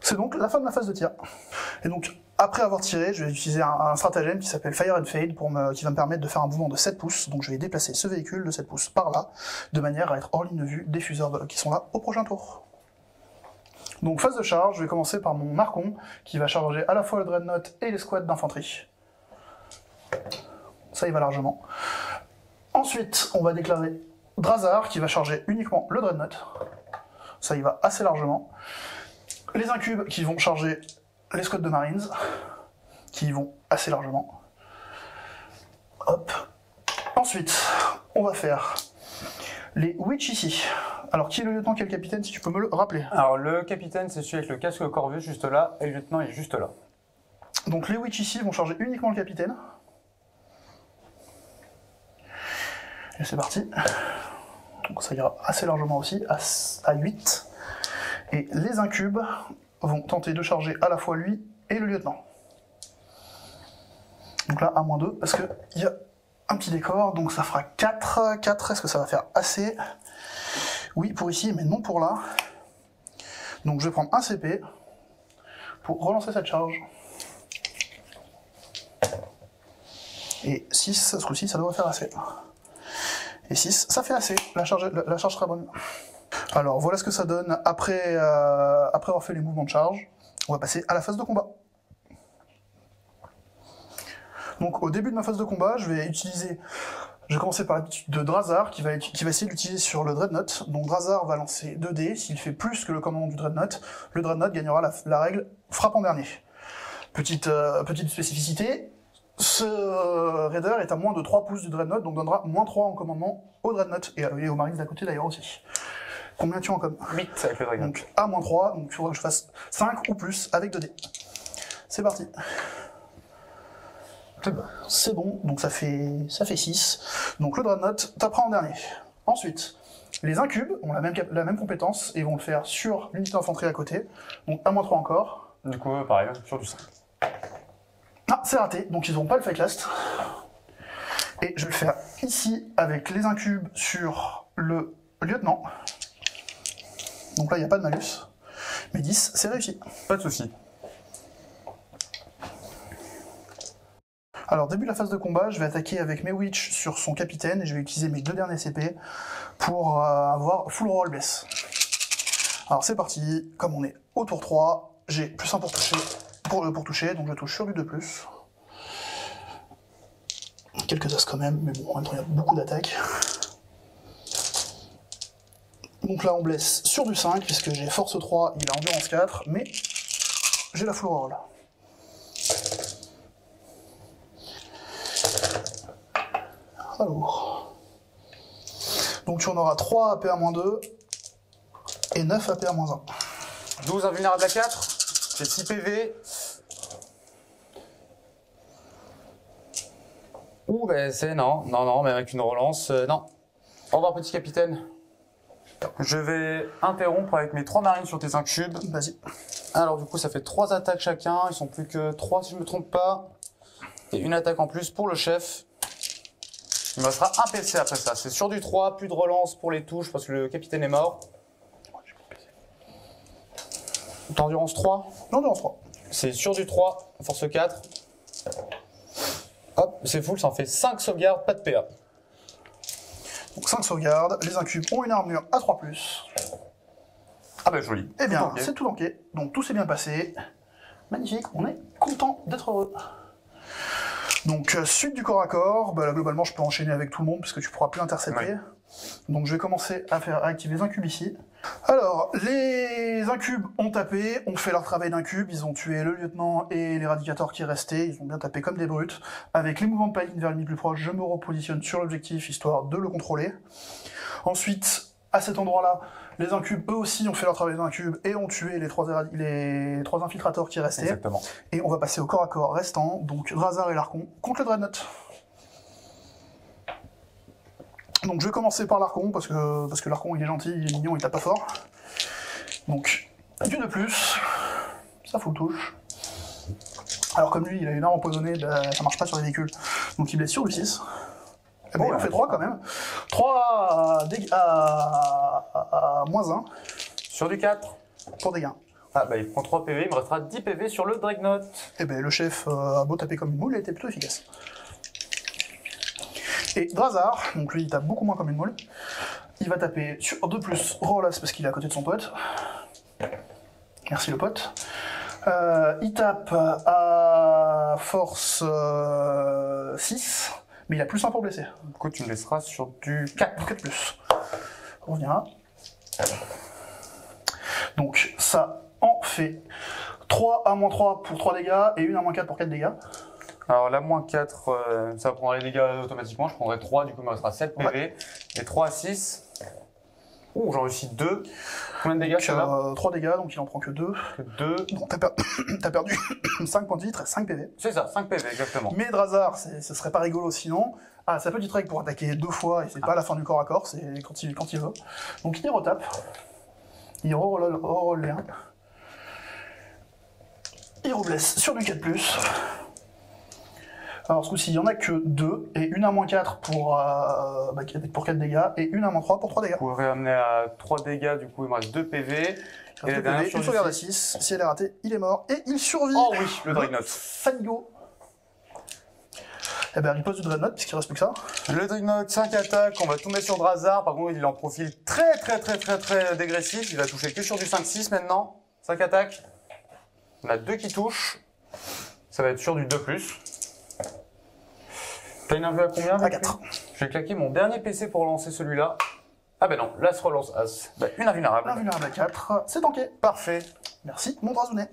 C'est donc la fin de ma phase de tir. Et donc, après avoir tiré, je vais utiliser un, stratagème qui s'appelle Fire and Fade, qui va me permettre de faire un mouvement de 7 pouces. Donc je vais déplacer ce véhicule de 7 pouces par là, de manière à être hors ligne de vue des fuseurs qui sont là au prochain tour. Donc phase de charge, je vais commencer par mon Marcon, qui va charger à la fois le Dreadnought et les squads d'infanterie. Ça, il va largement. Ensuite, on va déclarer Drazar, qui va charger uniquement le Dreadnought. Ça, il va assez largement. Les incubes qui vont charger les squads de Marines, qui y vont assez largement. Hop. Ensuite, on va faire les Witch ici. Alors, qui est le lieutenant, qui est le capitaine, si tu peux me le rappeler? Alors, le capitaine, c'est celui avec le casque corvus juste là, et le lieutenant est juste là. Donc les Witch ici vont charger uniquement le capitaine. Et c'est parti. Donc ça ira assez largement aussi, à 8. Et les incubes vont tenter de charger à la fois lui et le lieutenant. Donc là, à moins 2, parce qu'il y a un petit décor, donc ça fera 4. 4, est-ce que ça va faire assez? Oui, pour ici, mais non pour là. Donc je vais prendre un CP pour relancer cette charge. Et 6, ce coup-ci, ça doit faire assez. Et 6, ça fait assez. La charge, la charge sera bonne. Alors, voilà ce que ça donne après, euh, après avoir fait les mouvements de charge. On va passer à la phase de combat. Donc, au début de ma phase de combat, je vais utiliser... Je vais commencer par l'habitude de Drazar, qui va, essayer de l'utiliser sur le Dreadnought. Donc Drazar va lancer 2 dés. S'il fait plus que le commandant du Dreadnought, le Dreadnought gagnera la, règle frappe en dernier. Petite, euh, petite spécificité, ce raider est à moins de 3 pouces du Dreadnought, donc donnera moins 3 en commandement au Dreadnought et, et aux Marines d'à côté d'ailleurs aussi. Combien tu en com 8 avec le dragon. Donc à moins 3, donc il faudra que je fasse 5 ou plus avec 2 dés. C'est parti. C'est bon. Donc ça fait, ça fait 6. Donc le Dreadnought t'apprend en dernier. Ensuite, les incubes ont la même, cap- la même compétence et vont le faire sur l'unité d'infanterie à côté. Donc à moins 3 encore. Du coup, pareil, sur du 5. Ah, c'est raté, donc ils n'ont pas le Fight Last. Et je vais le faire ici avec les incubes sur le lieutenant. Donc là, il n'y a pas de malus. Mais 10, c'est réussi. Pas de soucis. Alors, début de la phase de combat, je vais attaquer avec mes witch sur son capitaine et je vais utiliser mes deux derniers CP pour euh, avoir full roll bless. Alors, c'est parti. Comme on est au tour 3, j'ai plus 1 pour toucher, pour, euh, pour toucher, donc je touche sur du 2+. Quelques as quand même, mais bon, en même temps, il y a beaucoup d'attaques. Donc là, on blesse sur du 5, puisque j'ai force 3, il a endurance 4, mais j'ai la full roll. Alors. Donc tu en auras 3 AP à moins 2 et 9 AP à moins 1. 12 invulnérables à 4. J'ai 6 PV. Ouh, ben c'est non, non, non, mais avec une relance, euh, non. Au revoir, petit capitaine. Je vais interrompre avec mes 3 marines sur tes 5 cubes. Vas-y. Alors, du coup, ça fait 3 attaques chacun. Ils sont plus que 3 si je me trompe pas. Et une attaque en plus pour le chef. Il me restera un PC après ça. C'est sur du 3, plus de relance pour les touches parce que le capitaine est mort. Endurance 3. Non, non, 3. C'est sur du 3, force 4. Hop, c'est full, ça en fait 5 sauvegardes, pas de PA. Donc 5 sauvegardes. Les incubes ont une armure à 3+. Ah bah joli. Eh bien, c'est tout tanké. Donc tout s'est bien passé. Magnifique, on est content d'être heureux. Donc euh, suite du corps à corps, bah, là, globalement je peux enchaîner avec tout le monde puisque tu pourras plus intercepter. Ouais. Donc je vais commencer à faire à activer les incubes ici. Alors, les incubes ont tapé, ont fait leur travail d'incube, ils ont tué le lieutenant et l'éradicateurs qui restaient, ils ont bien tapé comme des brutes. Avec les mouvements de paladine vers l'ennemi plus proche, je me repositionne sur l'objectif histoire de le contrôler. Ensuite, à cet endroit-là, les incubes, eux aussi, ont fait leur travail d'incube et ont tué les trois, éradi- les trois infiltrateurs qui restaient. Exactement. Et on va passer au corps à corps restant, donc Drazar et l'Archon contre le Dreadnought. Donc je vais commencer par l'Archon, parce que, parce que l'Archon il est gentil, il est mignon, il tape pas fort. Donc, du de plus, ça fout le touche. Alors comme lui, il a une arme empoisonnée, bah, ça marche pas sur les véhicules, donc il blesse sur du 6. Eh ben, Oh, il en fait 3 quand même. 3 à, à, à- à moins 1 Sur du 4. pour dégâts. Ah bah il prend 3 PV, il me restera 10 PV sur le Dreadnought. Eh ben, le chef euh, a beau taper comme une moule, il était plutôt efficace. Et Drazar, donc lui il tape beaucoup moins comme une moule, il va taper sur 2 plus Rolas parce qu'il est à côté de son pote. Merci le pote. Euh, il tape à force euh, 6, mais il a plus 1 pour blesser. Du coup tu me laisseras sur du 4. 4 plus. On reviendra. Donc ça en fait 3 à moins 3 pour 3 dégâts et 1 à moins 4 pour 4 dégâts. Alors là, moins 4, euh, ça prendra les dégâts automatiquement. Je prendrai 3, du coup il me restera 7 PV. Et 3 à 6. Ouh, j'en réussis 2. Combien de dégâts Donc, ça va 3 dégâts, donc il en prend que 2. Que 2. Donc t'as per- t'as perdu 5 points de vie, 5 PV. C'est ça, 5 PV, exactement. Mais Drazar, ce serait pas rigolo sinon. Ah, sa petite règle pour attaquer deux fois, et c'est pas la fin du corps à corps, c'est quand il, quand il veut. Donc il retape. Il reroll reroll les 1. Il reblesse sur du 4+. Alors ce coup-ci, il y en a que 2, et une à moins 4 pour, euh, bah, pour 4 dégâts, et une à moins 3 pour 3 dégâts. Vous pourrez amener à 3 dégâts, du coup il me reste 2 PV. Et la dernière une sauvegarde à six. 6, si elle est ratée, il est mort, et il survit Oh oui, le Dreadnought. Fanigo Eh ben, riposte du Dreadnought, puisqu'il reste plus que ça. Le Dreadnought, 5 attaques, on va tout mettre sur Drazar. Par contre, il est en profil très très très très très dégressif. Il va toucher que sur du 5-6 maintenant. 5 attaques. On a 2 qui touchent. Ça va être sur du 2+. T'as une invue à combien À mec 4. Je vais claquer mon dernier PC pour lancer celui-là. Ah ben non, là se relance As. Bah, une invulnérable. Invulnérable à 4, c'est tanké. Parfait. Merci, mon Drazounet.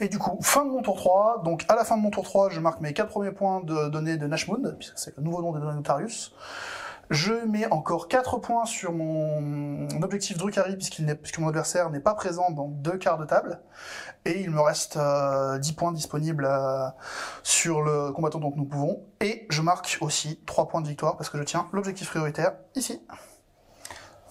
Et du coup, fin de mon tour 3. Donc, à la fin de mon tour 3, je marque mes 4 premiers points de données de Nashmoon, puisque c'est le nouveau nom de données Notarius. Je mets encore 4 points sur mon objectif n'est- puisque mon adversaire n'est pas présent dans deux quarts de table. Et il me reste euh, 10 points disponibles euh, sur le combattant dont nous pouvons. Et je marque aussi 3 points de victoire, parce que je tiens l'objectif prioritaire ici.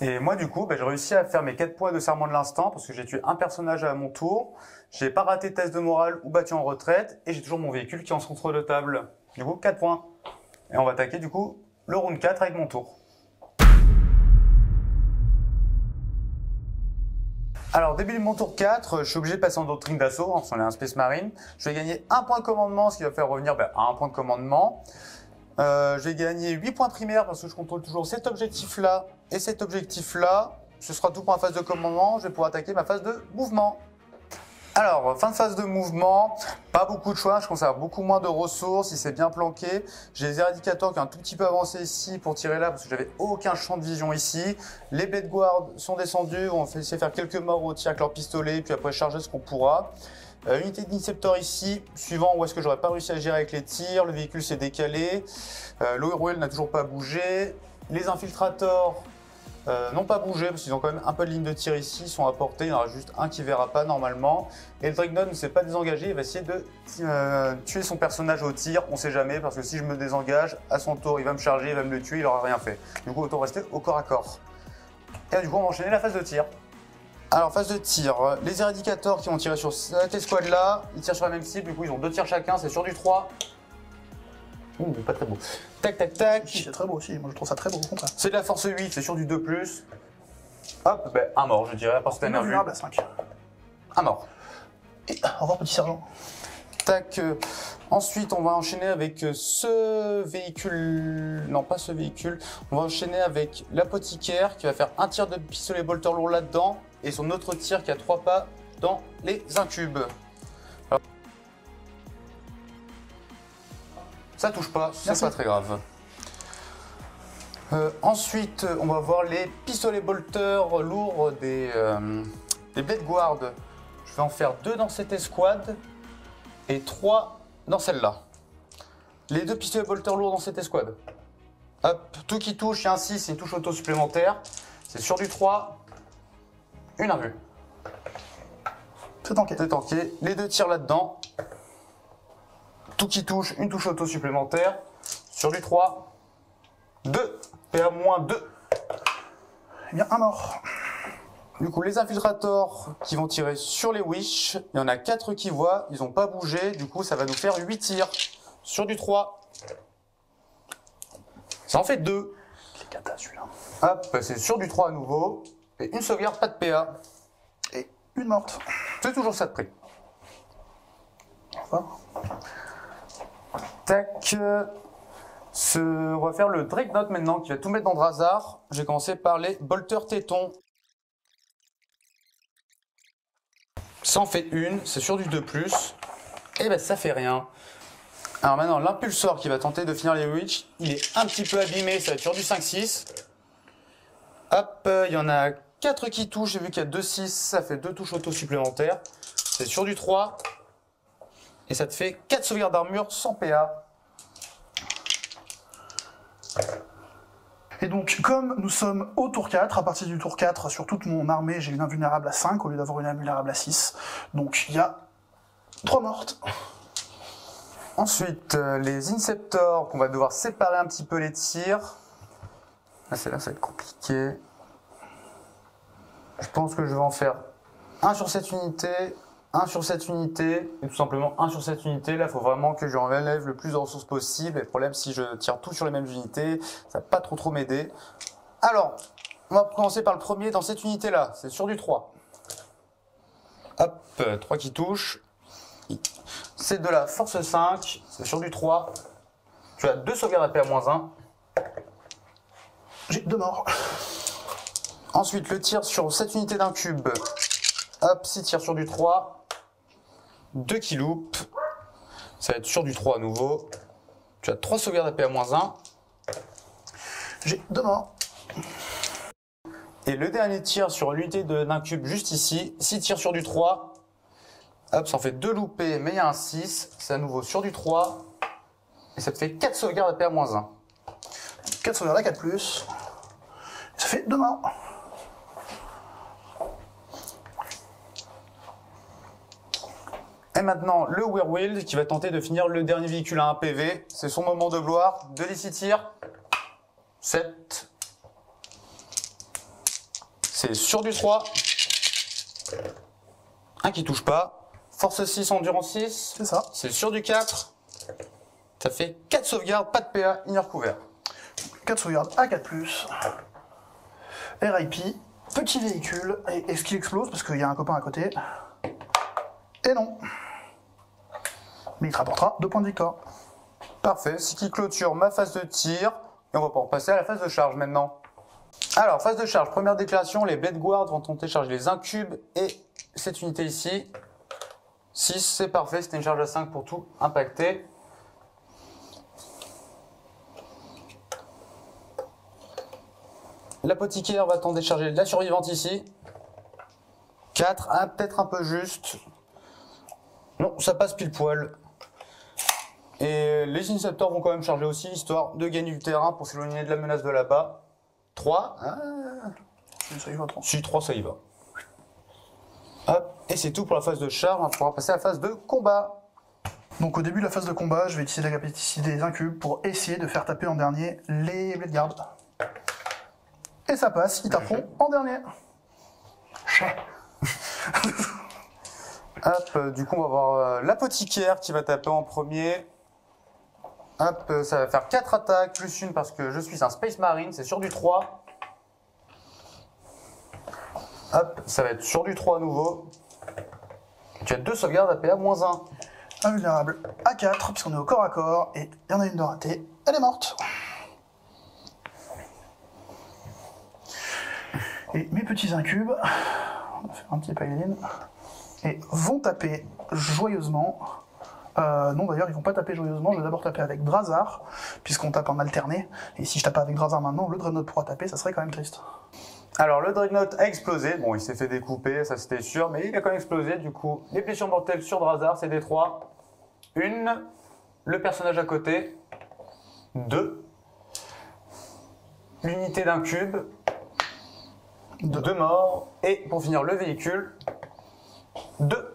Et moi, du coup, bah, j'ai réussi à faire mes 4 points de serment de l'instant parce que j'ai tué un personnage à mon tour. J'ai pas raté de test de morale ou battu en retraite. Et j'ai toujours mon véhicule qui est en centre de table. Du coup, 4 points. Et on va attaquer, du coup, le round 4 avec mon tour. Alors, début de mon tour 4, je suis obligé de passer en doctrine d'assaut, hein, parce qu'on est un Space Marine. Je vais gagner un point de commandement, ce qui va faire revenir ben, à un point de commandement. Euh, je vais gagner 8 points primaires parce que je contrôle toujours cet objectif-là et cet objectif-là. Ce sera tout pour ma phase de commandement. Je vais pouvoir attaquer ma phase de mouvement. Alors, fin de phase de mouvement, pas beaucoup de choix, je conserve beaucoup moins de ressources, il s'est bien planqué. J'ai les éradicateurs qui ont un tout petit peu avancé ici pour tirer là, parce que j'avais aucun champ de vision ici. Les Blade Guard sont descendus, on va essayer de faire quelques morts au tir avec leur pistolet, puis après charger ce qu'on pourra. Euh, unité d'inceptor ici, suivant où est-ce que j'aurais pas réussi à gérer avec les tirs, le véhicule s'est décalé, euh, n'a toujours pas bougé, les infiltrators euh, n'ont pas bougé parce qu'ils ont quand même un peu de ligne de tir ici, ils sont à portée, il y en aura juste un qui verra pas normalement. Et le Dreadnought ne s'est pas désengagé, il va essayer de euh, tuer son personnage au tir, on sait jamais parce que si je me désengage, à son tour il va me charger, il va me le tuer, il aura rien fait. Du coup autant rester au corps à corps. Et du coup on va enchaîner la phase de tir. Alors, phase de tir, les éradicateurs qui vont tirer sur cette escouade là, ils tirent sur la même cible, du coup ils ont deux tirs chacun, c'est sur du 3. Ouh, pas très beau. Tac, tac, tac. Si, c'est très beau aussi. Moi, je trouve ça très beau, au contraire. C'est de la force 8, c'est sur du 2+. Hop, ben, un mort, je dirais, à part si t'as nerveux. vulnérable à 5. Un mort. Et au revoir, petit sergent. Tac. euh, ensuite, on va enchaîner avec euh, ce véhicule. Non, pas ce véhicule. On va enchaîner avec l'apothicaire qui va faire un tir de pistolet bolter lourd là-dedans et son autre tir qui a trois pas dans les incubes. Ça touche pas, c'est pas très grave. Euh, ensuite, on va voir les pistolets bolter lourds des, euh, des Blade Guard. Je vais en faire deux dans cette escouade et 3 dans celle-là. Les deux pistolets bolter lourds dans cette escouade. Hop, tout qui touche, il y a un 6, c'est une touche auto supplémentaire. C'est sur du 3, une invue. C'est tanké. C'est tanké. Les deux tirs là-dedans. Tout qui touche, une touche auto supplémentaire. Sur du 3, 2. PA-2. Eh bien, un mort. Du coup, les infiltrators qui vont tirer sur les Wish, il y en a 4 qui voient, ils n'ont pas bougé, du coup ça va nous faire 8 tirs sur du 3. Ça en fait 2. C'est cata, celui-là. Hop, c'est sur du 3 à nouveau. Et une sauvegarde, pas de PA. Et une morte. C'est toujours ça de prix. Au revoir. Tac. Ce... On va faire le Dreadnought maintenant qui va tout mettre dans Drazar. J'ai commencé par les Bolter Tétons. Ça en fait une, c'est sur du 2+. Et ben ça fait rien. Alors maintenant, l'impulsor qui va tenter de finir les Witch, il est un petit peu abîmé, ça va être sur du 5-6. Hop, euh, il y en a 4 qui touchent, j'ai vu qu'il y a 2-6, ça fait 2 touches auto supplémentaires. C'est sur du 3. Et ça te fait 4 sauvegardes d'armure sans PA. Et donc, comme nous sommes au tour 4, à partir du tour 4, sur toute mon armée, j'ai une invulnérable à 5 au lieu d'avoir une invulnérable à 6. Donc, il y a 3 mortes. Ensuite, euh, les Inceptors, qu'on va devoir séparer un petit peu les tirs. Là, c'est là, ça va être compliqué. Je pense que je vais en faire un sur cette unité, un sur cette unité, et tout simplement un sur cette unité. Là, il faut vraiment que je enlève le plus de ressources possible. Et le problème, si je tire tout sur les mêmes unités, ça va pas trop trop m'aider. Alors, on va commencer par le premier dans cette unité-là. C'est sur du 3. Hop, 3 qui touchent. C'est de la force 5, c'est sur du 3. Tu as deux sauvegardes à PA-1. J'ai 2 morts. Ensuite, le tir sur cette unité d'un cube. Hop, 6 tirs sur du 3. 2 qui loupent. Ça va être sur du 3 à nouveau. Tu as 3 sauvegardes à PA-1. J'ai 2 morts. Et le dernier tir sur l'unité d'un cube juste ici. 6 tirs sur du 3. Hop, ça en fait 2 loupés, mais il y a un 6. C'est à nouveau sur du 3. Et ça te fait 4 sauvegardes à PA-1. 4 sauvegardes à 4 plus. Ça fait 2 morts. Et maintenant, le Werewolf qui va tenter de finir le dernier véhicule à 1 PV. C'est son moment de gloire. 2 d 6 tirs. 7. C'est sur du 3. Un qui touche pas. Force 6, endurance 6. C'est ça. C'est sur du 4. Ça fait 4 sauvegardes, pas de PA, inner couvert. 4 sauvegardes à 4 plus. RIP. petit véhicule. Et est-ce qu'il explose Parce qu'il y a un copain à côté. Et non. Mais il te rapportera deux points de victoire. Parfait, ce qui clôture ma phase de tir. Et on va pouvoir passer à la phase de charge maintenant. Alors, phase de charge, première déclaration, les Blade Guards vont tenter de charger les incubes et cette unité ici. 6, c'est parfait, c'était une charge à 5 pour tout impacter. L'apothicaire va tenter de charger la survivante ici. 4, ah, peut-être un peu juste. Non, ça passe pile poil. Et les Inceptors vont quand même charger aussi, histoire de gagner du terrain pour s'éloigner de la menace de là-bas. 3. Ah, Ça y va, trop. si 3, ça y va. Hop, et c'est tout pour la phase de charge. On va pouvoir passer à la phase de combat. Donc au début de la phase de combat, je vais utiliser la capacité des incubes pour essayer de faire taper en dernier les Blade. Et ça passe, ils taperont en dernier. Hop, euh, du coup, on va voir euh, l'apothicaire qui va taper en premier. Hop, euh, ça va faire 4 attaques, plus une parce que je suis un Space Marine, c'est sur du 3. Hop, ça va être sur du 3 à nouveau. Tu as deux sauvegardes à PA moins 1. Invulnérable à 4, puisqu'on est au corps à corps, et il y en a une de ratée, elle est morte. Et mes petits incubes, on va faire un petit paladin, et vont taper joyeusement. Euh, non d'ailleurs ils vont pas taper joyeusement, je vais d'abord taper avec Drazar, puisqu'on tape en alterné, et si je tape avec Drazar maintenant, le Dreadnought pourra taper, ça serait quand même triste. Alors, le Dreadnought a explosé. Bon, il s'est fait découper, ça c'était sûr, mais il a quand même explosé. Du coup, les blessures mortelles sur Drazar, c'est des 3. Une, le personnage à côté. Deux, l'unité d'un cube. Deux morts. Et pour finir, le véhicule. Deux.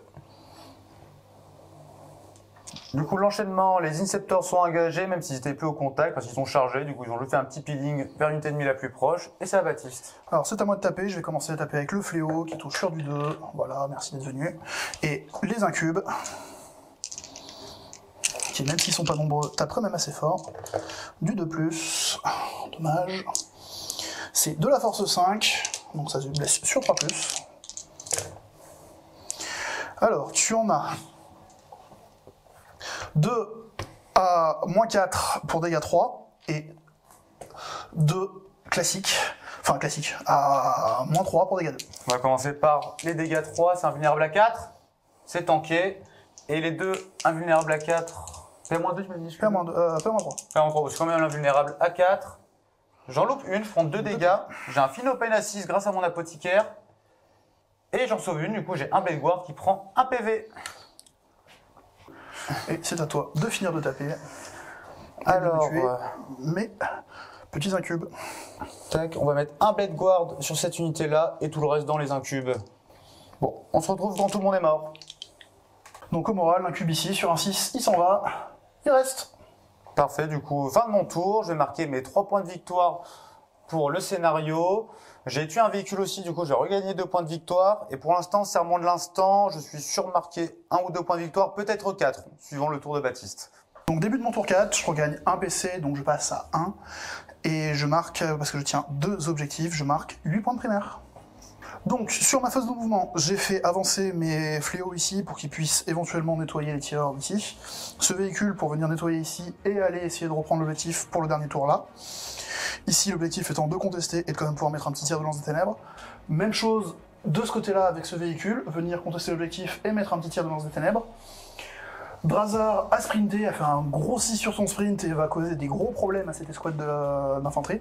Du coup, l'enchaînement, les Inceptors sont engagés, même s'ils étaient plus au contact, parce qu'ils sont chargés. Du coup, ils ont juste fait un petit peeling vers l'unité ennemie la plus proche. Et c'est à Baptiste. Alors c'est à moi de taper, je vais commencer à taper avec le fléau qui touche sur du 2, voilà, merci d'être venu. Et les incubes, qui même s'ils sont pas nombreux, taperaient même assez fort. Du 2 plus, dommage. C'est de la force 5, donc ça se blesse sur 3 plus. Alors, tu en as 2 à moins 4 pour dégâts 3, et 2 classiques, enfin classiques, à moins 3 pour dégâts 2. On va commencer par les dégâts 3, c'est invulnérable à 4. C'est tanké. Et les deux invulnérables à 4. P-2, je me dis. Pas moins, de- euh, pas moins 3. P-3, parce que quand même l'invulnérable à 4. J'en loupe une, je prends 2 dégâts. J'ai un Philopène à 6 grâce à mon apothicaire. Et j'en sauve une, du coup j'ai un Blade Guard qui prend un PV. Et c'est à toi de finir de taper. Alors, tuer. euh, Mais, petits incubes. tac, on va mettre un Blade Guard sur cette unité-là et tout le reste dans les incubes. Bon, on se retrouve quand tout le monde est mort. Donc au moral, l'incube ici, sur un 6, il s'en va. Il reste. Parfait, du coup, fin de mon tour, je vais marquer mes 3 points de victoire pour le scénario. J'ai tué un véhicule aussi, du coup, j'ai regagné 2 points de victoire. Et pour l'instant, serment de l'instant, je suis marquer 1 ou 2 points de victoire, peut-être 4, suivant le tour de Baptiste. Donc début de mon tour 4, je regagne un PC, donc je passe à 1. Et je marque, euh, parce que je tiens deux objectifs, je marque 8 points de primaire. Donc sur ma phase de mouvement, j'ai fait avancer mes fléaux ici pour qu'ils puissent éventuellement nettoyer les tireurs d'ici. Ce véhicule pour venir nettoyer ici et aller essayer de reprendre l'objectif pour le dernier tour là. Ici l'objectif étant de contester et de quand même pouvoir mettre un petit tir de lance des ténèbres. Même chose de ce côté-là avec ce véhicule, venir contester l'objectif et mettre un petit tir de lance des ténèbres. Brazar a sprinté, a fait un gros 6 sur son sprint et va causer des gros problèmes à cette escouade de- d'infanterie.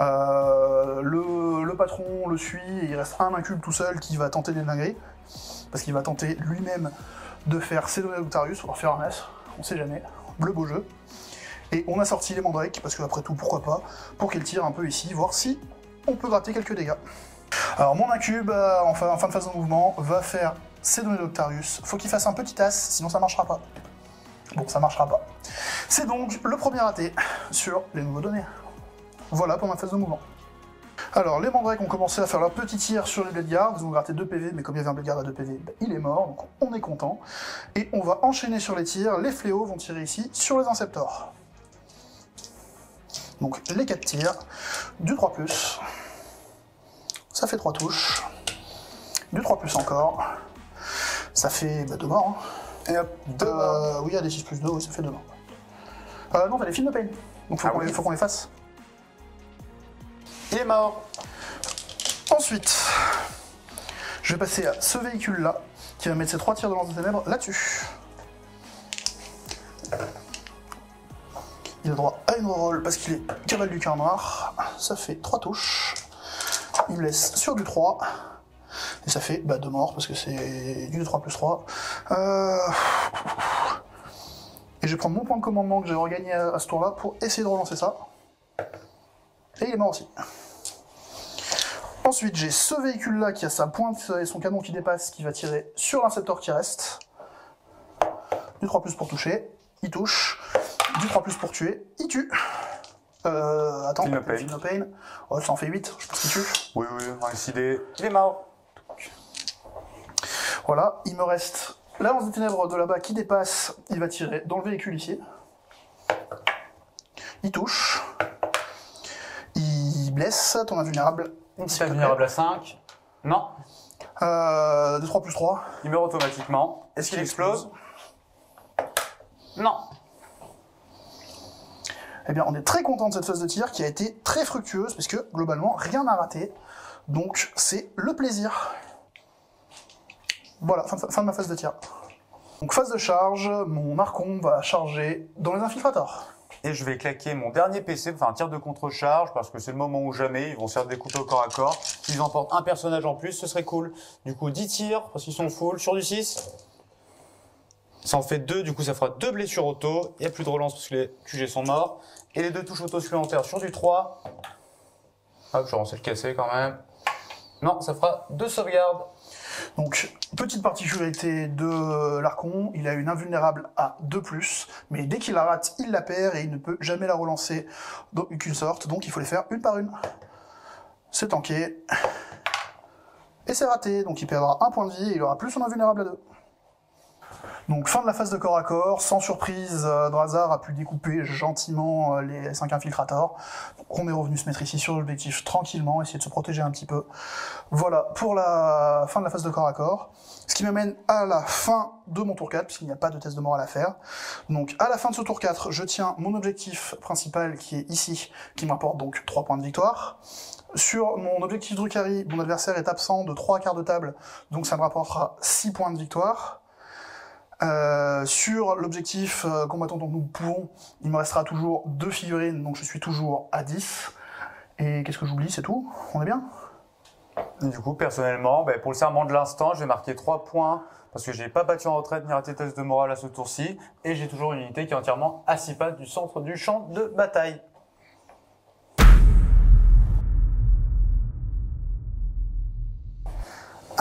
Euh, le, patron le suit et il reste un incube tout seul qui va tenter des dingueries. Parce qu'il va tenter lui-même de faire Cédona Octarius, ou faire un S, on sait jamais. Le beau jeu. Et on a sorti les mandrakes, parce que après tout, pourquoi pas, pour qu'elle tire un peu ici, voir si on peut gratter quelques dégâts. Alors mon incube, euh, en, fin, de phase de mouvement, va faire Cédona Octarius. Faut qu'il fasse un petit as, sinon ça marchera pas. Bon, ça marchera pas. C'est donc le premier raté sur les nouveaux données. Voilà pour ma phase de mouvement. Alors, les mandrakes ont commencé à faire leur petit tir sur les Blade Guards, ils ont gratté 2 PV, mais comme il y avait un Blade Guard à 2 PV, bah, il est mort, donc on est content. Et on va enchaîner sur les tirs, les fléaux vont tirer ici sur les Inceptors. Donc les 4 tirs, du 3+, ça fait 3 touches. Du 3 plus encore. Ça fait bah, 2 morts. hein. Et hop, deux morts. Euh, oui, il y a des 6 plus 2, oui, ça fait 2 morts. Euh, non, t'as les films de pain. Donc faut Ah qu'on oui. les, faut qu'on les fasse. Il est mort. Ensuite, je vais passer à ce véhicule-là, qui va mettre ses 3 tirs de lance de ténèbres là-dessus. Il a droit à une reroll parce qu'il est cavale du noir. Ça fait 3 touches. Il me laisse sur du 3. Et ça fait bah, 2 morts parce que c'est du 3 plus 3. Euh... Et je prendre mon point de commandement que j'ai regagné à ce tour-là pour essayer de relancer ça. Et il est mort aussi. Ensuite, j'ai ce véhicule-là qui a sa pointe et son canon qui dépasse, qui va tirer sur l'inceptor qui reste. Du 3 plus pour toucher, il touche. Du 3 plus pour tuer, il tue. Euh, attends, Feel no pain. Feel no pain. Ouais, ça en fait 8, je pense qu'il tue. Oui, oui, on va décider. Il est mort. Voilà, il me reste la lance des ténèbres de là-bas qui dépasse, il va tirer dans le véhicule ici. Il touche. Il blesse ton invulnérable. Une te vulnérable à 5. Non. Euh, de 3 plus 3. il meurt automatiquement. Est-ce qu'il Il explose Non. Eh bien, on est très content de cette phase de tir qui a été très fructueuse parce que globalement, rien n'a raté. Donc, c'est le plaisir. Voilà, fin de, fin de ma phase de tir. Donc, phase de charge, mon Archon va charger dans les infiltrators. Et je vais claquer mon dernier PC faire un tir de contre-charge parce que c'est le moment où jamais ils vont se faire des couteaux au corps à corps. S'ils emportent un personnage en plus, ce serait cool. Du coup, 10 tirs parce qu'ils sont full sur du 6. Ça en fait 2, du coup ça fera 2 blessures auto. Il n'y a plus de relance parce que les QG sont morts. Et les deux touches auto supplémentaires sur du 3. Hop, je vais le casser quand même. Non, ça fera 2 sauvegardes. Donc, petite particularité de l'Archon, il a une invulnérable à 2+, mais dès qu'il la rate, il la perd et il ne peut jamais la relancer d'aucune sorte, donc il faut les faire une par une. C'est tanké. Et c'est raté, donc il perdra un point de vie et il aura plus son invulnérable à 2. Donc fin de la phase de corps à corps, sans surprise, euh, Drazar a pu découper gentiment euh, les 5 infiltrators. Donc on est revenu se mettre ici sur l'objectif tranquillement, essayer de se protéger un petit peu. Voilà pour la fin de la phase de corps à corps. Ce qui m'amène à la fin de mon tour 4, puisqu'il n'y a pas de test de morale à faire. Donc à la fin de ce tour 4, je tiens mon objectif principal qui est ici, qui me rapporte donc 3 points de victoire. Sur mon objectif Drukhari, mon adversaire est absent de 3 quarts de table, donc ça me rapportera 6 points de victoire. Euh, sur l'objectif euh, combattant dont nous pouvons, il me restera toujours 2 figurines, donc je suis toujours à 10. Et qu'est-ce que j'oublie, c'est tout? On est bien? Et du coup, personnellement, ben, pour le serment de l'instant, je vais marquer 3 points parce que j'ai pas battu en retraite ni raté test de morale à ce tour-ci. Et j'ai toujours une unité qui est entièrement à 6 pattes du centre du champ de bataille.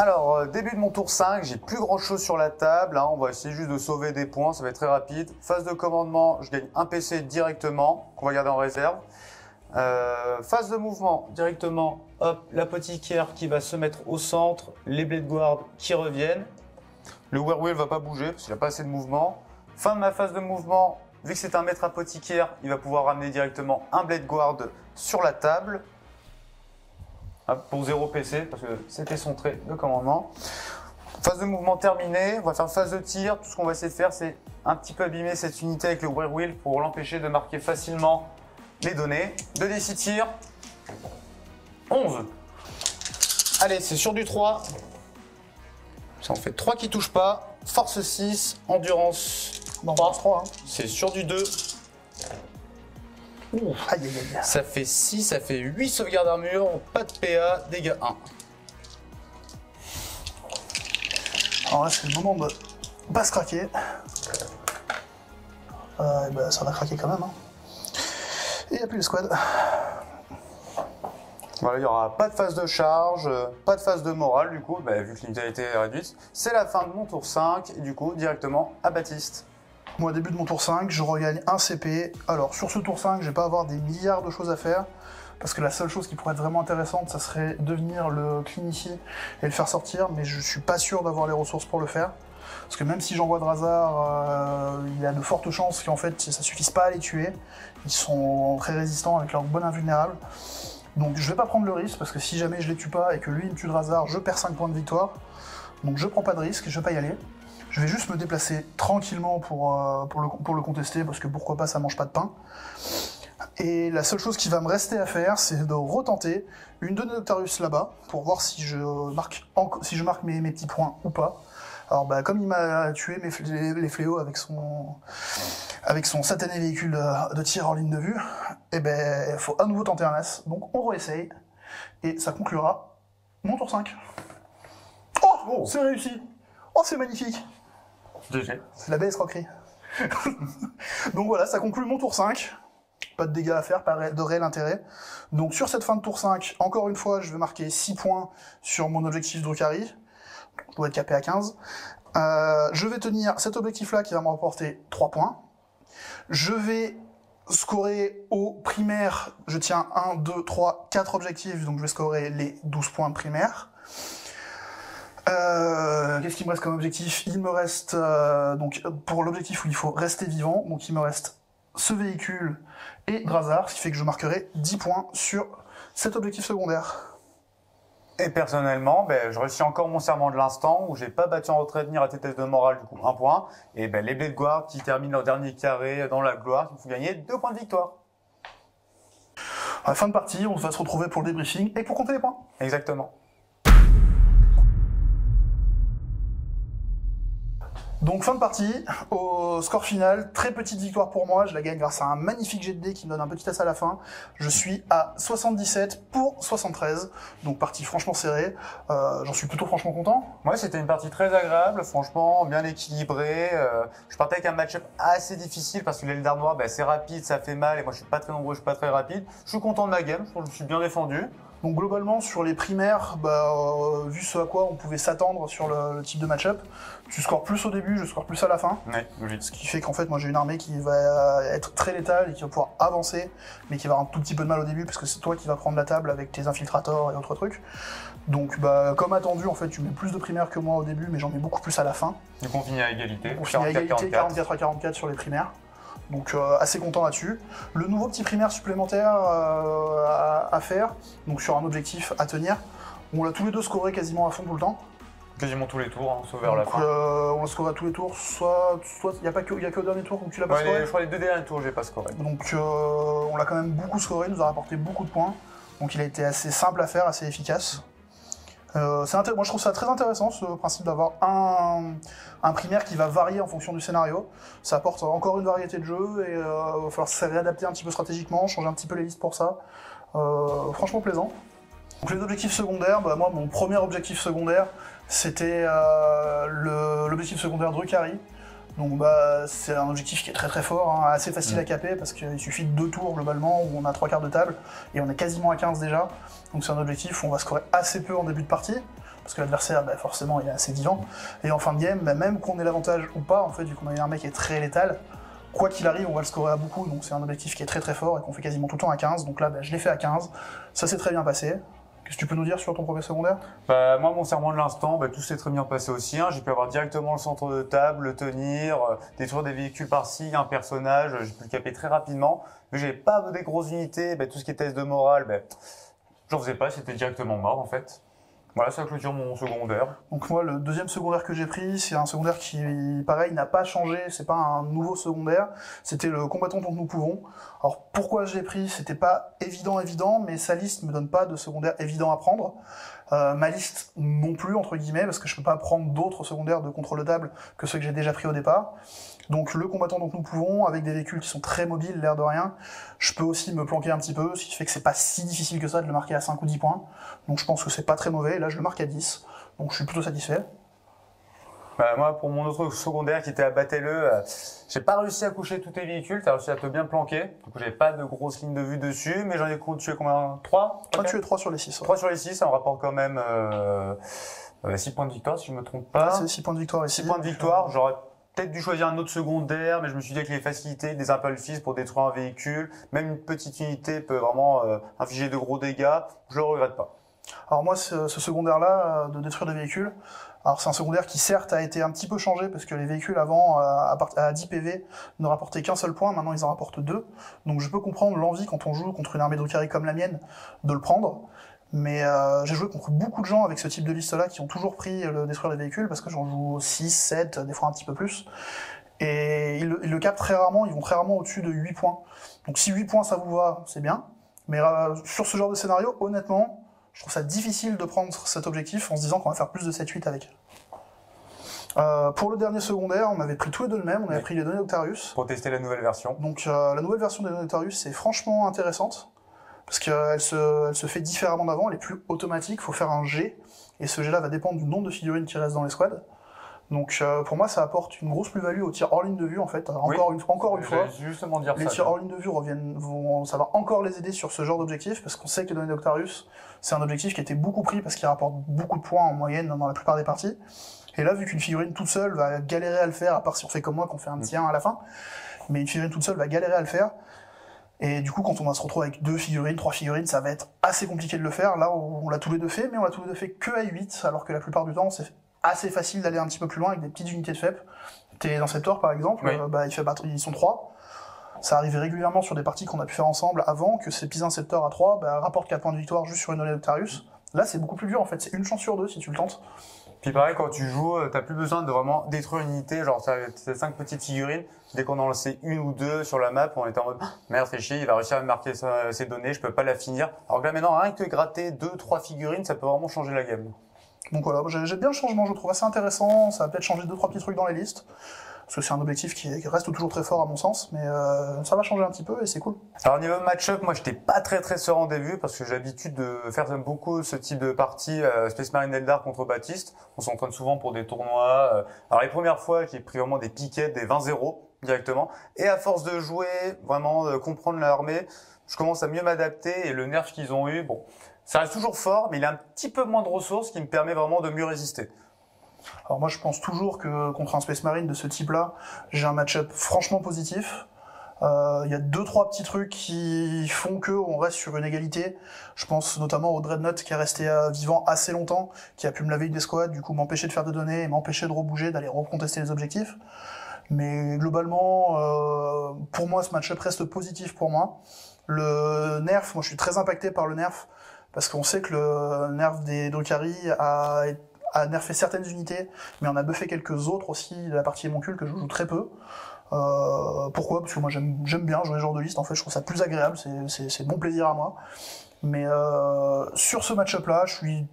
Alors, euh, début de mon tour 5, j'ai plus grand chose sur la table. hein. on va essayer juste de sauver des points, ça va être très rapide. Phase de commandement, je gagne un PC directement, qu'on va garder en réserve. Euh, phase de mouvement, directement, hop, l'apothicaire qui va se mettre au centre, les blade guard qui reviennent. Le werewolf va pas bouger parce qu'il n'a pas assez de mouvement. Fin de ma phase de mouvement, vu que c'est un maître apothicaire, il va pouvoir ramener directement un blade guard sur la table. Hop, pour 0 PC, parce que c'était son trait de commandement. Phase de mouvement terminée, on va faire phase de tir. Tout ce qu'on va essayer de faire, c'est un petit peu abîmer cette unité avec le werewolf pour l'empêcher de marquer facilement les données. 2d6 tir. 11. Allez, c'est sur du 3. Ça en fait 3 qui touchent pas. Force 6, endurance. Bon, on 3. Hein. C'est sur du 2. Aïe aïe aïe. Ça fait 6, ça fait 8 sauvegardes d'armure, pas de PA, dégâts 1. Alors là, c'est le moment de pas se craquer. Euh, et ben, ça va craquer quand même. Hein. Et il n'y a plus le squad. Voilà, il n'y aura pas de phase de charge, euh, pas de phase de morale du coup, bah, vu que l'unité est réduite. C'est la fin de mon tour 5 et du coup directement à Baptiste. Moi, début de mon tour 5, je regagne un CP. Alors, sur ce tour 5, je vais pas avoir des milliards de choses à faire. Parce que la seule chose qui pourrait être vraiment intéressante, ça serait devenir le ici et le faire sortir. Mais je suis pas sûr d'avoir les ressources pour le faire. Parce que même si j'envoie Drazar, euh, il y a de fortes chances qu'en fait ça suffise pas à les tuer. Ils sont très résistants avec leur bonne invulnérable. Donc je vais pas prendre le risque parce que si jamais je les tue pas et que lui il me tue de hasard, je perds 5 points de victoire. Donc je prends pas de risque, je vais pas y aller. Je vais juste me déplacer tranquillement pour, euh, pour, le, pour le contester parce que pourquoi pas ça mange pas de pain. Et la seule chose qui va me rester à faire, c'est de retenter une de Noctarus là-bas pour voir si je marque, si je marque mes, mes petits points ou pas. Alors bah, comme il m'a tué mes, les, les fléaux avec son, avec son satané véhicule de, de tir en ligne de vue, eh ben il faut à nouveau tenter un as. Donc on réessaye et ça conclura mon tour 5. Oh, c'est réussi Oh c'est magnifique GG. c'est la belle escroquerie. Donc voilà, ça conclut mon tour 5. Pas de dégâts à faire, pas de réel intérêt. Donc sur cette fin de tour 5, encore une fois, je vais marquer 6 points sur mon objectif Drukhari. Je dois être capé à 15. Euh, je vais tenir cet objectif-là qui va me rapporter 3 points. Je vais scorer au primaire, je tiens 1, 2, 3, 4 objectifs, donc je vais scorer les 12 points de primaire. Euh, Qu'est-ce qu'il me reste comme objectif? Il me reste euh, donc pour l'objectif où il faut rester vivant, donc il me reste ce véhicule et Drazar, ce qui fait que je marquerai 10 points sur cet objectif secondaire. Et personnellement, ben, je réussis encore mon serment de l'instant où j'ai pas battu en retraite ni raté test de morale, du coup un point. Et ben, les Blade Guard qui terminent leur dernier carré dans la gloire, qui font gagner deux points de victoire. À la fin de partie, on va se retrouver pour le débriefing et pour compter les points. Exactement. Donc fin de partie, au score final, très petite victoire pour moi, je la gagne grâce à un magnifique jet de dés qui me donne un petit S à la fin. Je suis à 77 pour 73, donc partie franchement serrée, Euh, j'en suis plutôt franchement content. Moi, c'était une partie très agréable, franchement, bien équilibrée. Euh, je partais avec un match-up assez difficile parce que l'Eldar Noir, ben, c'est rapide, ça fait mal, et moi je suis pas très nombreux, je suis pas très rapide. Je suis content de ma game, je je me suis bien défendu. Donc globalement sur les primaires, bah, euh, vu ce à quoi on pouvait s'attendre sur le, le type de match-up, tu scores plus au début, je score plus à la fin. Ouais, logique. Ce qui fait qu'en fait moi j'ai une armée qui va être très létale et qui va pouvoir avancer, mais qui va avoir un tout petit peu de mal au début parce que c'est toi qui vas prendre la table avec tes infiltrators et autres trucs. Donc bah, comme attendu en fait tu mets plus de primaires que moi au début mais j'en mets beaucoup plus à la fin. Du coup, on finit à égalité. On finit à égalité 44-44. 44 à 44 sur les primaires. Donc euh, assez content là-dessus. Le nouveau petit primaire supplémentaire euh, à, à faire, donc sur un objectif à tenir. On l'a tous les deux scoré quasiment à fond tout le temps. Quasiment tous les tours, hein, sauf vers la Donc, fin. euh, on l'a scoré à tous les tours. Soit, soit il n'y a pas que, y a que au dernier tour où tu l'as pas les- scoré. je crois les deux derniers tours, j'ai pas scoré. Donc on l'a quand même beaucoup scoré, il nous a rapporté beaucoup de points. Donc il a été assez simple à faire, assez efficace. Euh, moi je trouve ça très intéressant ce principe d'avoir un, un primaire qui va varier en fonction du scénario. Ça apporte encore une variété de jeux et euh, il va falloir se réadapter un petit peu stratégiquement, changer un petit peu les listes pour ça. Euh, franchement plaisant. Donc les objectifs secondaires, bah, moi mon premier objectif secondaire c'était l'objectif secondaire Drukhari. Donc bah, c'est un objectif qui est très très fort, hein, assez facile à caper parce qu'il suffit de deux tours globalement où on a trois quarts de table et on est quasiment à 15 déjà. Donc c'est un objectif où on va scorer assez peu en début de partie parce que l'adversaire bah, forcément il est assez vivant. Et en fin de game, bah, même qu'on ait l'avantage ou pas, en fait, vu qu'on a une armée qui est très létale, quoi qu'il arrive, on va le scorer à beaucoup. Donc c'est un objectif qui est très très fort et qu'on fait quasiment tout le temps à 15. Donc là, bah, je l'ai fait à 15. Ça s'est très bien passé. Qu'est-ce que tu peux nous dire sur ton premier secondaire? Bah, moi, mon serment de l'instant, bah, tout s'est très bien passé aussi. Hein. J'ai pu avoir directement le centre de table, le tenir, euh, détruire des véhicules par-ci, un personnage. J'ai pu le caper très rapidement. Mais j'ai pas des grosses unités. Bah, tout ce qui est test de morale, bah, j'en faisais pas. C'était directement mort, en fait. Voilà, ça clôture mon secondaire. Donc moi, le deuxième secondaire que j'ai pris, c'est un secondaire qui, pareil, n'a pas changé. C'est pas un nouveau secondaire. C'était le combattant dont nous pouvons. Alors pourquoi je l'ai pris? C'était pas évident, évident, mais sa liste me donne pas de secondaire évident à prendre. Euh, ma liste non plus entre guillemets, parce que je peux pas prendre d'autres secondaires de contrôle de table que ceux que j'ai déjà pris au départ. Donc le combattant dont nous pouvons, avec des véhicules qui sont très mobiles, l'air de rien, je peux aussi me planquer un petit peu, ce qui fait que c'est pas si difficile que ça de le marquer à 5 ou 10 points. Donc je pense que c'est pas très mauvais. Là, je le marque à 10. Donc je suis plutôt satisfait. Bah, moi, pour mon autre secondaire qui était à Battelle, euh, j'ai pas réussi à coucher tous tes véhicules. T'as réussi à te bien planquer. Du coup, j'ai pas de grosses lignes de vue dessus, mais j'en ai tué combien? 3 Toi, tu es 3 sur les 6. 3 sur les 6, ça me rapporte quand même euh, 6 points de victoire, si je me trompe pas. C'est 6 points de victoire ici. 6 points de victoire, j'aurais peut-être dû choisir un autre secondaire, mais je me suis dit avec les facilités des impulsifs pour détruire un véhicule, même une petite unité peut vraiment euh, infliger de gros dégâts, je le regrette pas. Alors moi, ce, secondaire-là, euh, de détruire des véhicules, alors c'est un secondaire qui certes a été un petit peu changé parce que les véhicules avant, euh, à, part- à 10 PV, ne rapportaient qu'un seul point, maintenant ils en rapportent deux. Donc je peux comprendre l'envie quand on joue contre une armée de Drukhari comme la mienne de le prendre. Mais euh, j'ai joué contre beaucoup de gens avec ce type de liste-là qui ont toujours pris le détruire des véhicules parce que j'en joue 6, 7, des fois un petit peu plus. Et ils, le- ils le captent très rarement, ils vont très rarement au-dessus de 8 points. Donc si 8 points ça vous va, c'est bien. Mais euh, sur ce genre de scénario, honnêtement, je trouve ça difficile de prendre cet objectif en se disant qu'on va faire plus de 7-8 avec. Euh, pour le dernier secondaire, on avait pris tous les deux le même, on avait Oui. pris les données d'Octarius. Pour tester la nouvelle version. Donc euh, la nouvelle version des données d'Octarius est franchement intéressante, parce qu'elle se, elle se fait différemment d'avant, elle est plus automatique, faut faire un G, et ce G-là va dépendre du nombre de figurines qui restent dans les squads. Donc euh, pour moi, ça apporte une grosse plus-value au tir hors ligne de vue, en fait, encore, une, encore une fois. Justement dire Les ça. tirs hors ligne de vue reviennent, vont, ça va encore les aider sur ce genre d'objectif, parce qu'on sait que les données d'Octarius, c'est un objectif qui a été beaucoup pris parce qu'il rapporte beaucoup de points en moyenne dans la plupart des parties. Et là, vu qu'une figurine toute seule va galérer à le faire, à part si on fait comme moi, qu'on fait un petit 1 à la fin, mais une figurine toute seule va galérer à le faire. Et du coup, quand on va se retrouver avec deux figurines, trois figurines, ça va être assez compliqué de le faire. Là, on, l'a tous les deux fait, mais on l'a tous les deux fait que à 8, alors que la plupart du temps, c'est assez facile d'aller un petit peu plus loin avec des petites unités de FEP. T'es dans Septor, par exemple, Oui. euh, bah, il fait battre, ils sont trois. Ça arrivait régulièrement sur des parties qu'on a pu faire ensemble avant que ces petits incepteurs à 3 bah, rapportent 4 points de victoire juste sur une donnée d'Octarius. Là, c'est beaucoup plus dur en fait. C'est une chance sur deux si tu le tentes. Puis pareil, quand tu joues, euh, t'as plus besoin de vraiment détruire une unité. Genre, t'as cinq petites figurines. Dès qu'on en lançait une ou deux sur la map, on était en mode Ah, merde, fait chier, il va réussir à me marquer ses données, je peux pas la finir. Alors que là maintenant, rien que gratter deux, trois figurines, ça peut vraiment changer la game. Donc voilà, j'ai- j'aime bien le changement, je le trouve assez intéressant. Ça va peut-être changer deux trois petits trucs dans les listes. Parce que c'est un objectif qui, reste toujours très fort à mon sens, mais euh, ça va changer un petit peu et c'est cool. Alors niveau match-up, moi j'étais pas très très serein au début parce que j'ai l'habitude de faire beaucoup ce type de partie euh, Space Marine Eldar contre Baptiste. On s'entraîne souvent pour des tournois. euh. Alors les premières fois, j'ai pris vraiment des piquets, des 20-0 directement. Et à force de jouer, vraiment de comprendre l'armée, je commence à mieux m'adapter et le nerf qu'ils ont eu, bon, ça reste toujours fort, mais il a un petit peu moins de ressources qui me permet vraiment de mieux résister. Alors moi je pense toujours que contre un Space Marine de ce type-là, j'ai un match-up franchement positif. Euh, Il y a deux trois petits trucs qui font que on reste sur une égalité. Je pense notamment au Dreadnought qui est resté euh, vivant assez longtemps, qui a pu me laver une des squads, du coup m'empêcher de faire des données et m'empêcher de rebouger, d'aller recontester les objectifs. Mais globalement, euh, pour moi, ce match-up reste positif pour moi. Le nerf, moi je suis très impacté par le nerf, parce qu'on sait que le nerf des Drukhari a, a nerfé certaines unités, mais on a buffé quelques autres aussi de la partie émoncule que je joue très peu. Euh, pourquoi? Parce que moi j'aime bien jouer ce genre de liste, en fait je trouve ça plus agréable, c'est bon plaisir à moi. Mais euh, sur ce match-up là, je suis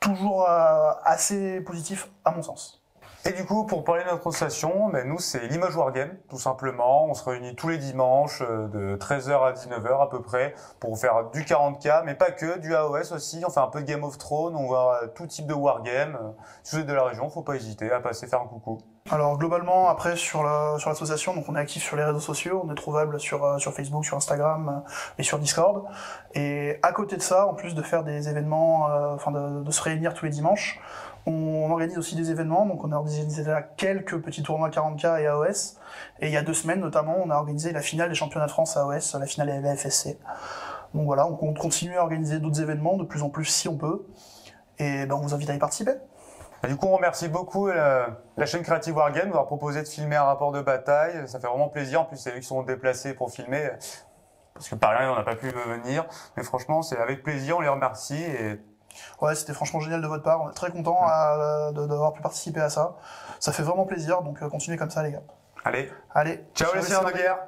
toujours euh, assez positif à mon sens. Et du coup, pour parler de notre association, ben nous, c'est l'Image Wargame, tout simplement. On se réunit tous les dimanches euh, de 13h à 19h à peu près pour faire du 40K, mais pas que, du AOS aussi. On fait un peu de Game of Thrones, on voit tout type de Wargame. Euh, Si vous êtes de la région, faut pas hésiter à passer faire un coucou. Alors globalement, après sur la sur l'association, donc on est actif sur les réseaux sociaux, on est trouvable sur euh, sur Facebook, sur Instagram euh, et sur Discord. Et à côté de ça, en plus de faire des événements, euh, enfin de, de se réunir tous les dimanches, on organise aussi des événements. Donc on a organisé là quelques petits tournois 40K et AOS. Et il y a deux semaines notamment, on a organisé la finale des championnats de France AOS, la finale de la FSC. Donc voilà, on compte continuer à organiser d'autres événements de plus en plus si on peut. Et ben on vous invite à y participer. Du coup, on remercie beaucoup euh, la chaîne Creative Wargame d'avoir proposé de filmer un rapport de bataille. Ça fait vraiment plaisir. En plus, c'est eux qui sont déplacés pour filmer. Parce que par rien, on n'a pas pu venir. Mais franchement, c'est avec plaisir. On les remercie. Ouais, c'était franchement génial de votre part. On est très content euh, de- d'avoir pu participer à ça. Ça fait vraiment plaisir, donc euh, continuez comme ça, les gars. allez, Allez, ciao les seigneurs de guerre